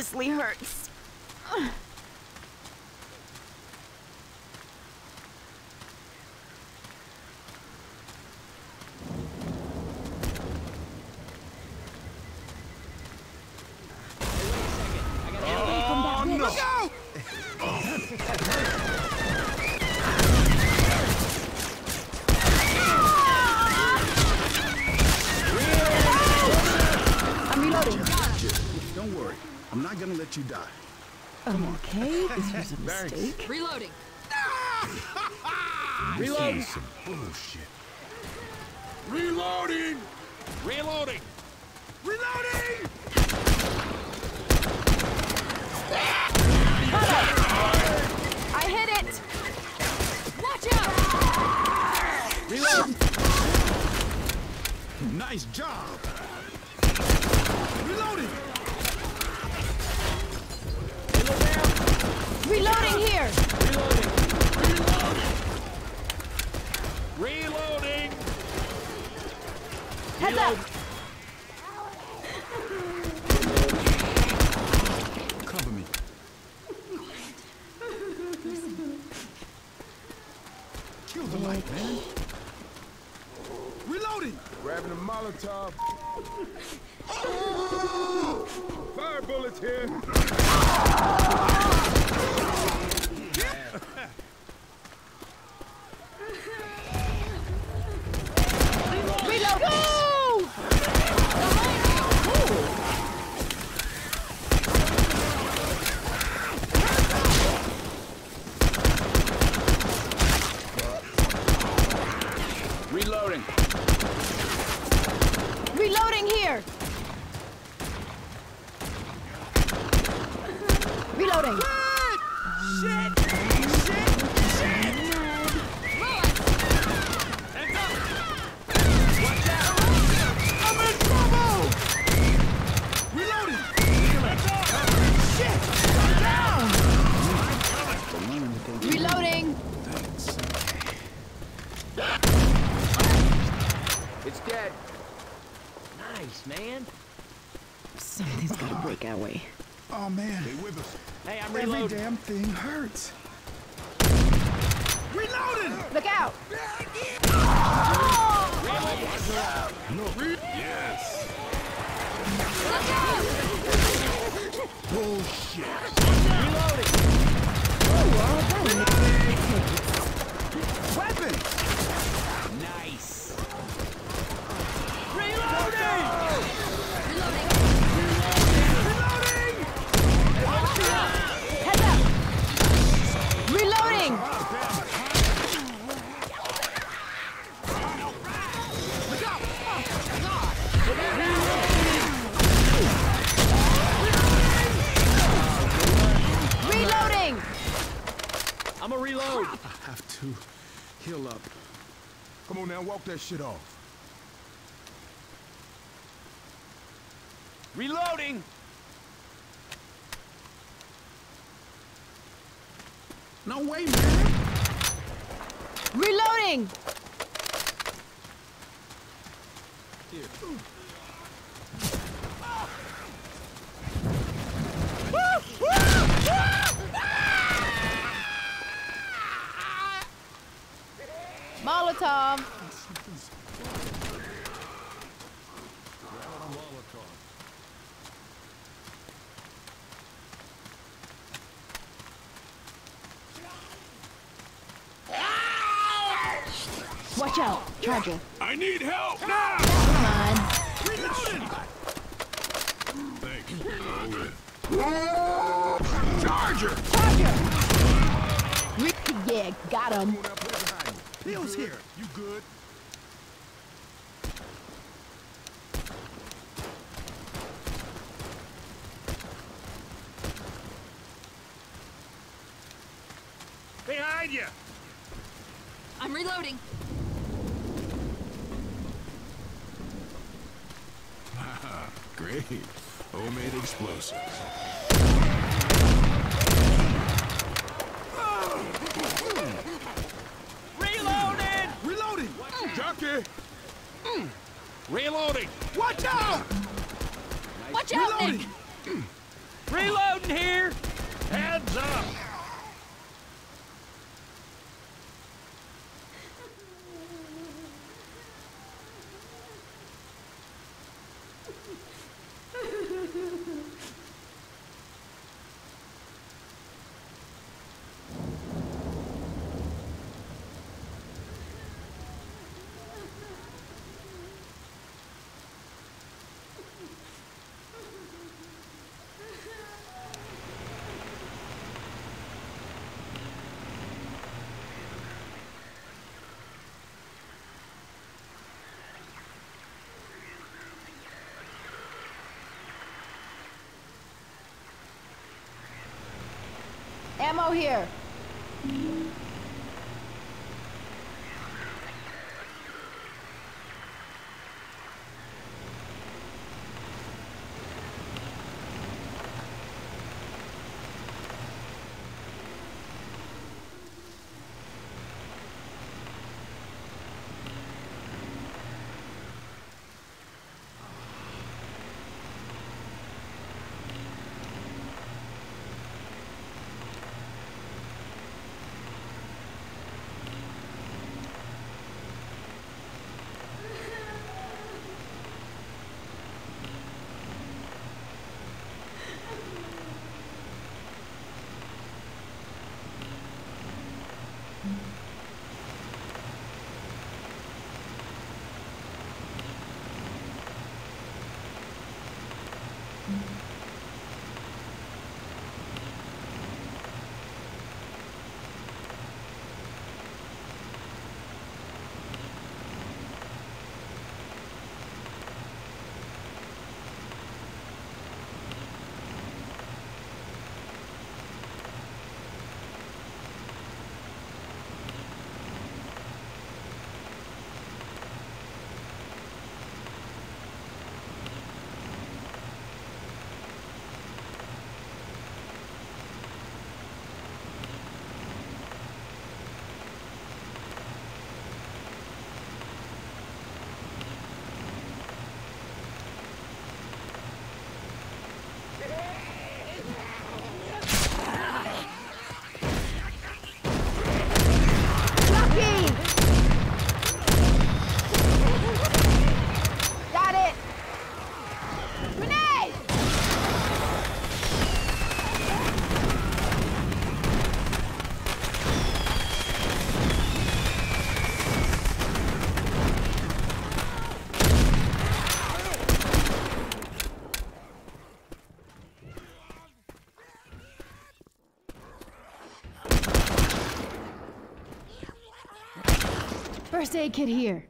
seriously hurts. to heal up. Come on now, walk that shit off. Reloading! No way, man! Reloading! Here. Ooh. Molotov. Watch out, Charger. I need help now! Come on. Reloading! Thanks. Charger! Charger! Yeah, got him. Bill's here. You good? Behind you! I'm reloading. Great. Homemade explosives. Junkie! Reloading! Watch out! Watch out, Reloading! Nick! Reloading hmm. here! Heads up! Here. Aid kit here.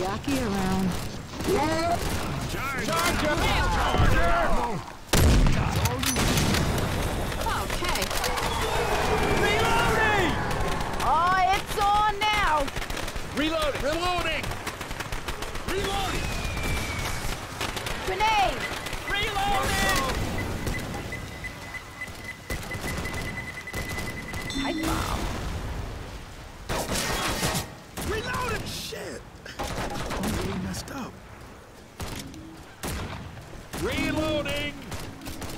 Jockey around. Okay. Reloading! Oh, it's on now! Reloading! Reloading! Reloading! Grenade! Reloading! Pipe bomb. Reloading! Shit! I'm really messed up. Reloading!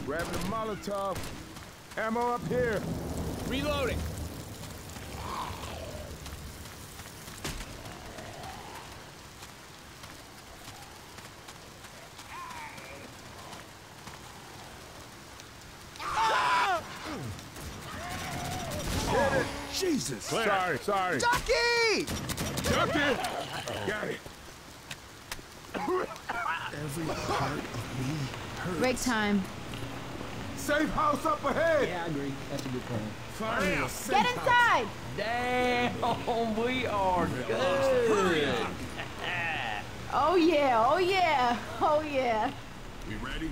Grabbing a Molotov. Ammo up here. Reloading! Jesus. Clear. Sorry, sorry. Ducky! Ducky! Got it. Every part of me hurts. Break time. Safe house up ahead. Yeah, I agree. That's a good point. Finally, a safe Get house. inside! Damn, we are good. Oh yeah, oh yeah, oh yeah. We ready?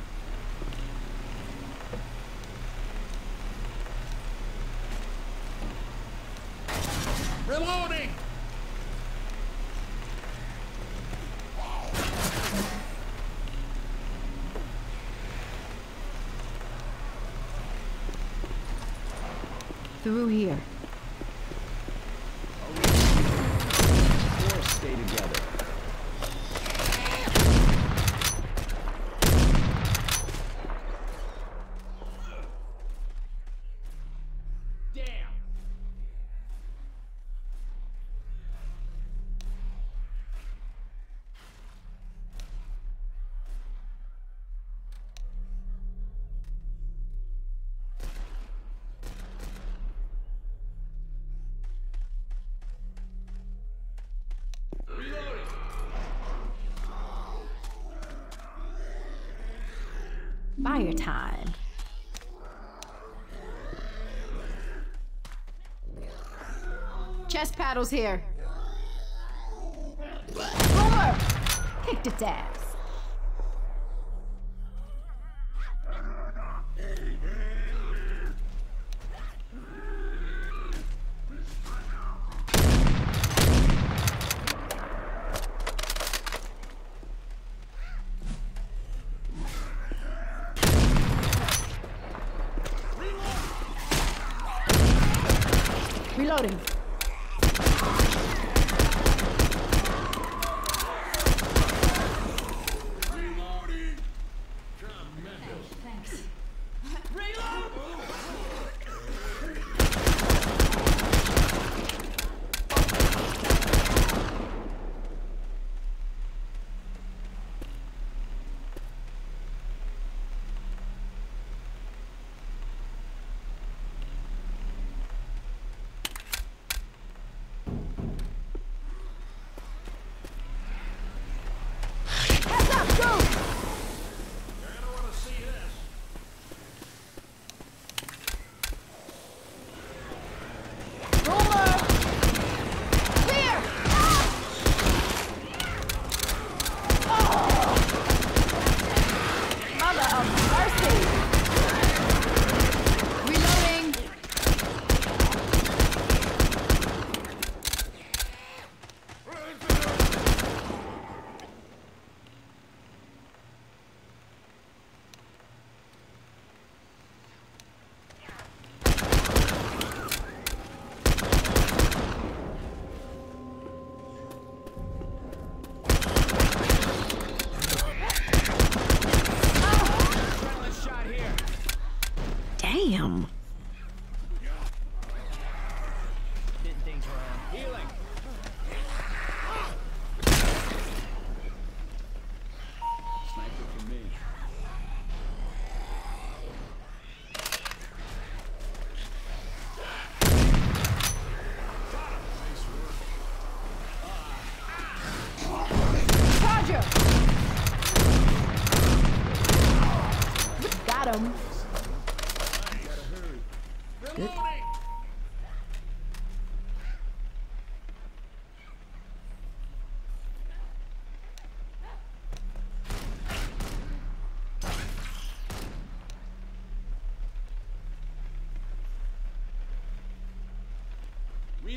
Reloading! Through here. Force stay together. Damn! Fire time. Chest paddles here. Boomer! Kicked its ass.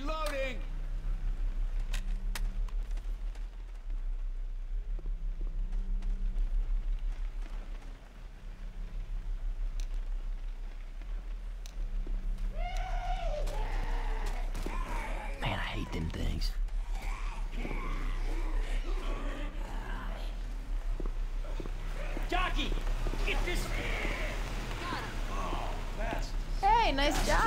Reloading! Man, I hate them things. Jockey! Get this... Hey, nice job.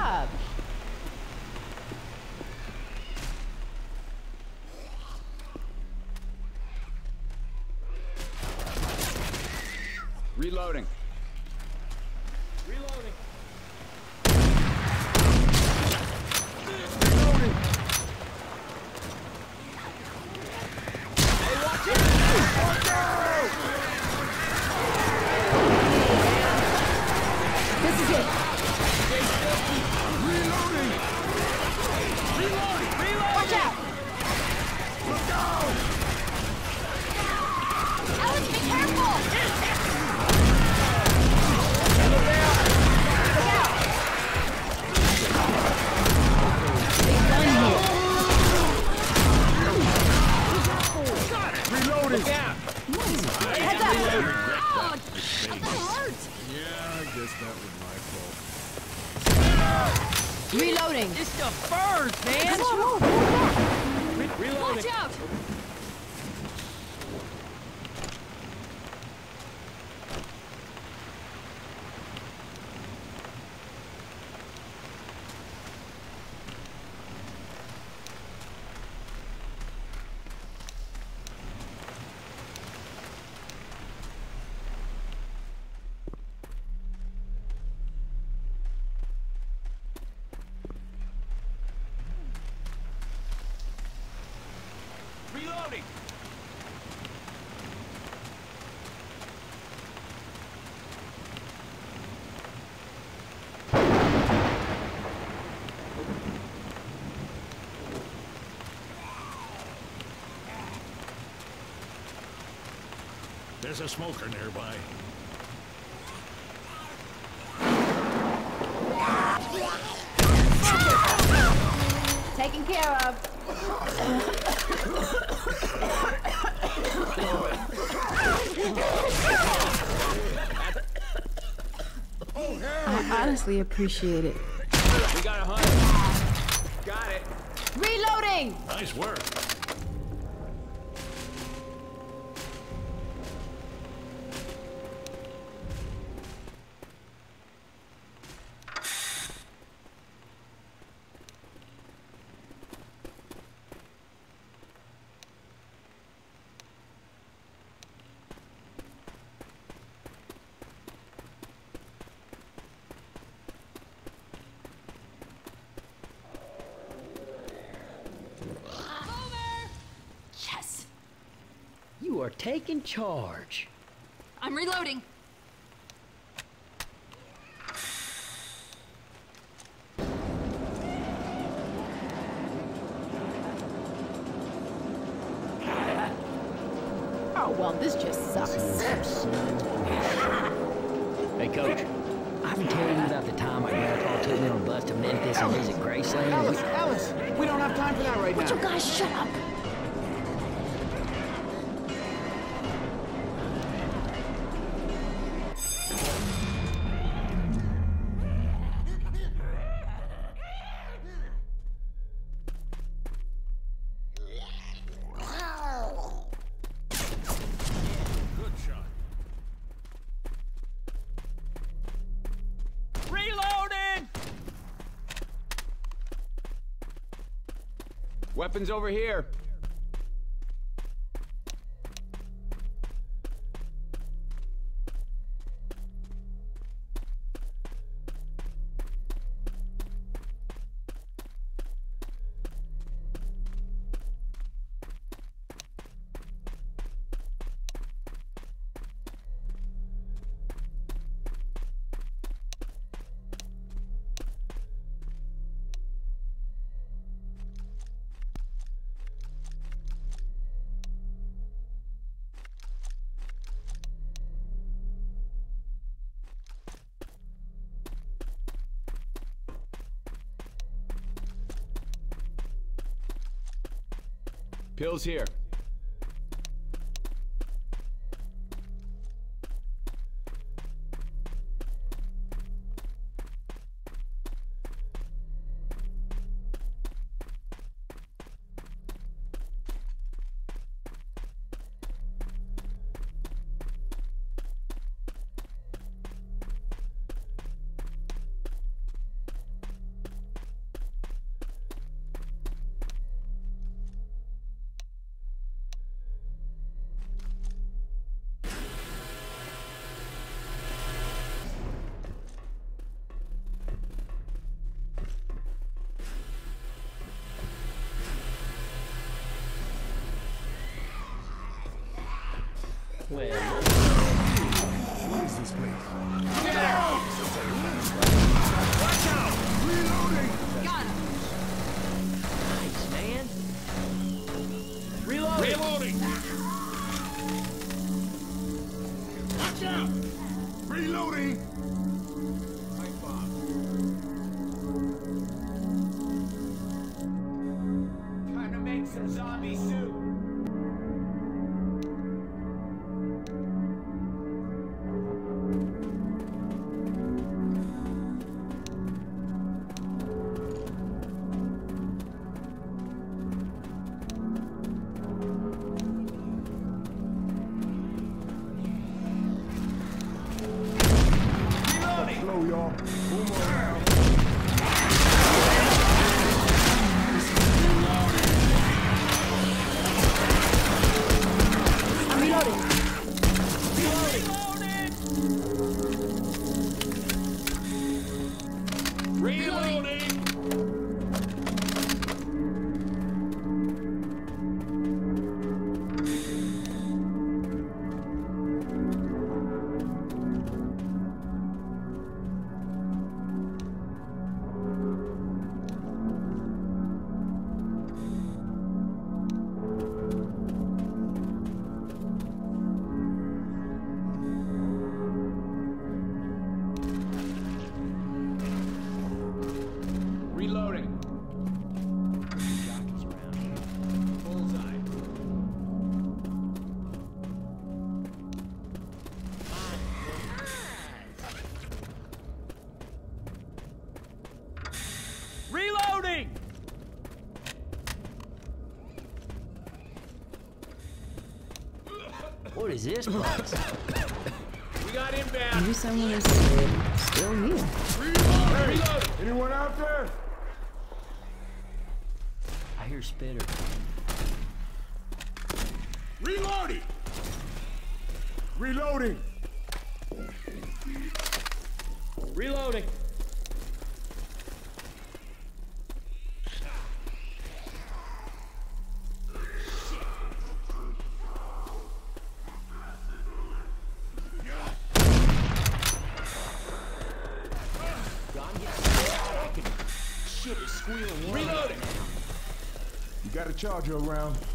There's a smoker nearby. Taken care of. I honestly appreciate it. We got a hundred. Got it. Reloading! Nice work. taking charge. Weapons over here. Pills here. resist bugs. we got inbound. Knew someone is still here. Reload! Hey, reload! Anyone out? charger around.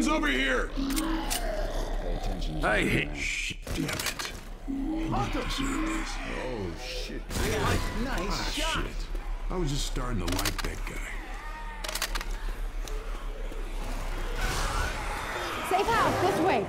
Weapons over here! Pay attention. I hate shit. Damn it. You deserve this. Oh, shit. Nice Ah, shot. shit. I was just starting to like that guy. Safe house, this way.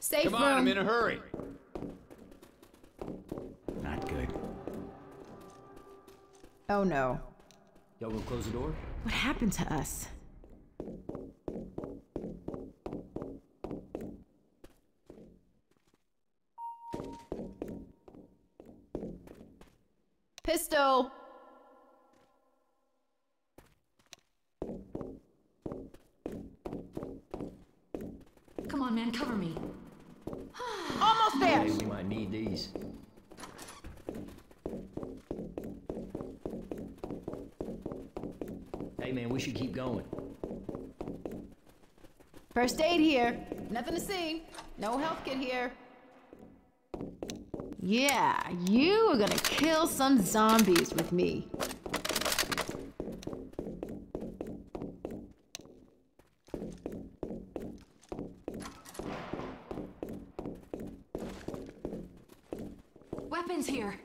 Safe Come room. on, I'm in a hurry. Not good. Oh no. Y'all gonna close the door? What happened to us? Pistol. Come on, man, cover me. Almost there. Hey, we might Hey man, we should keep going. First aid here. Nothing to see. No health kit here. Yeah, you are gonna kill some zombies with me. Weapons here.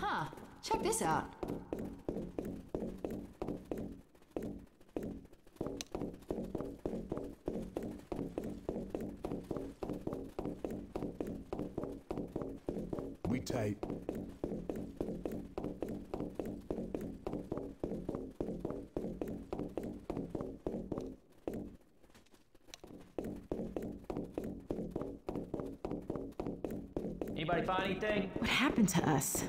Huh. Check this out. We tight. Anybody find anything? What happened to us?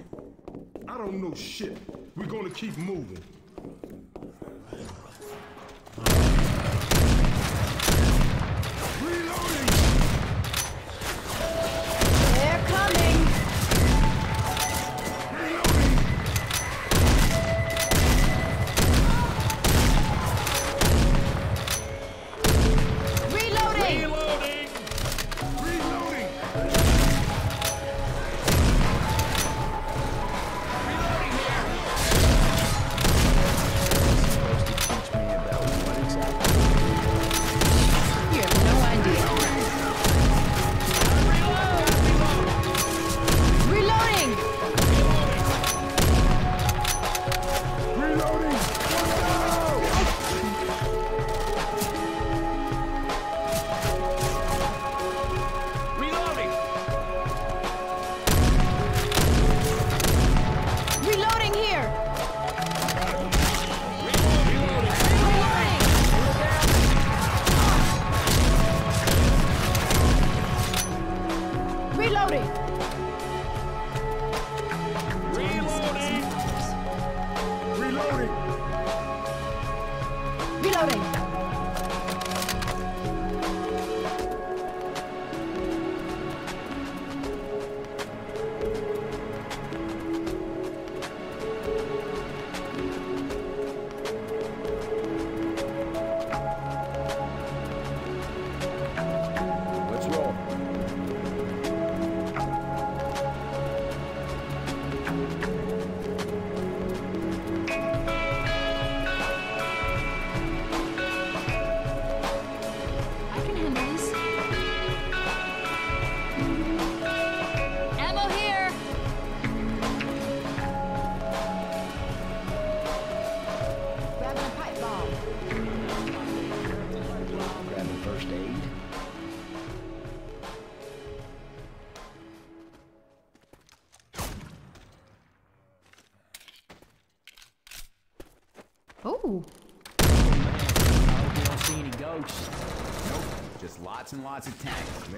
I don't know shit. We're gonna keep moving. lots of tanks.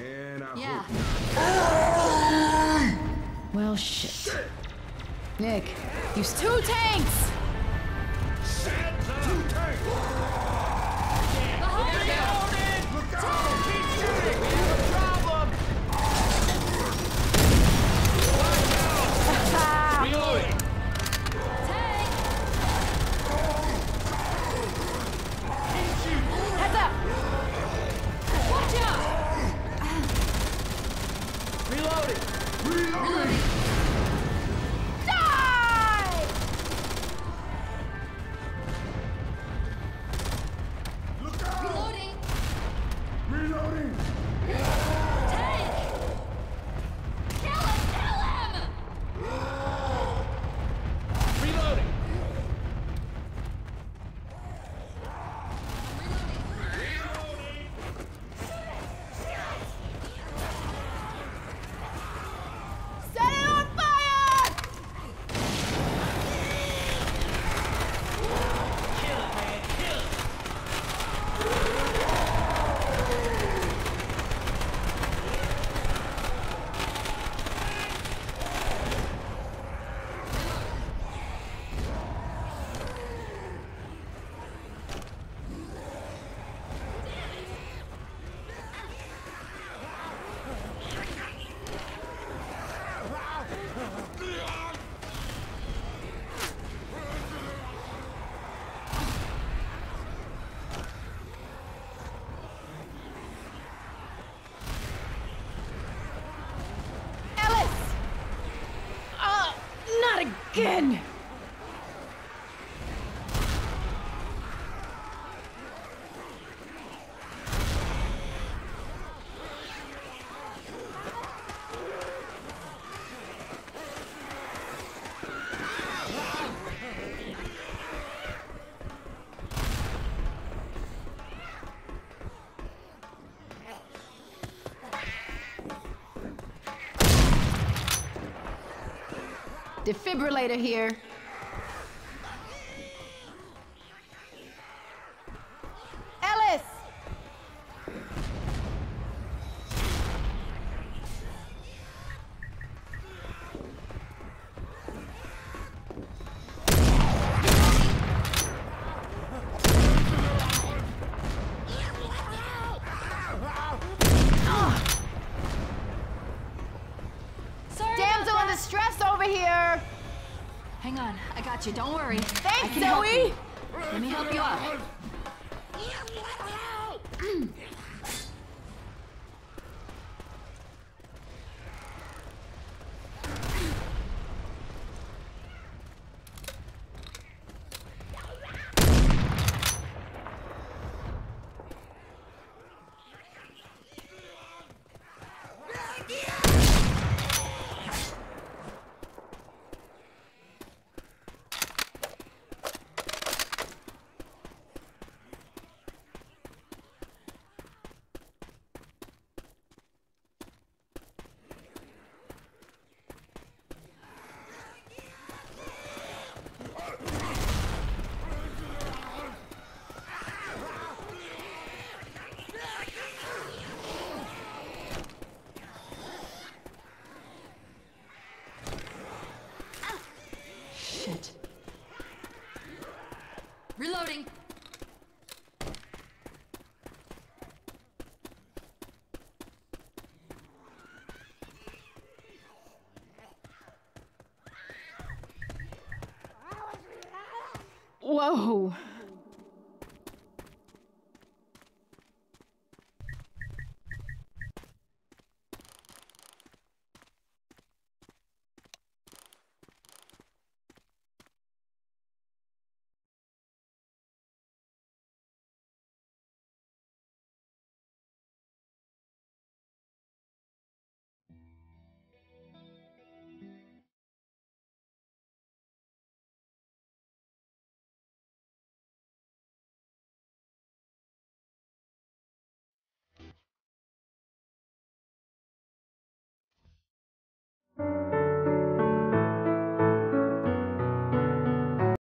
Chicken! defibrillator here. Don't worry. Thanks, I Zoey. Reloading! Whoa!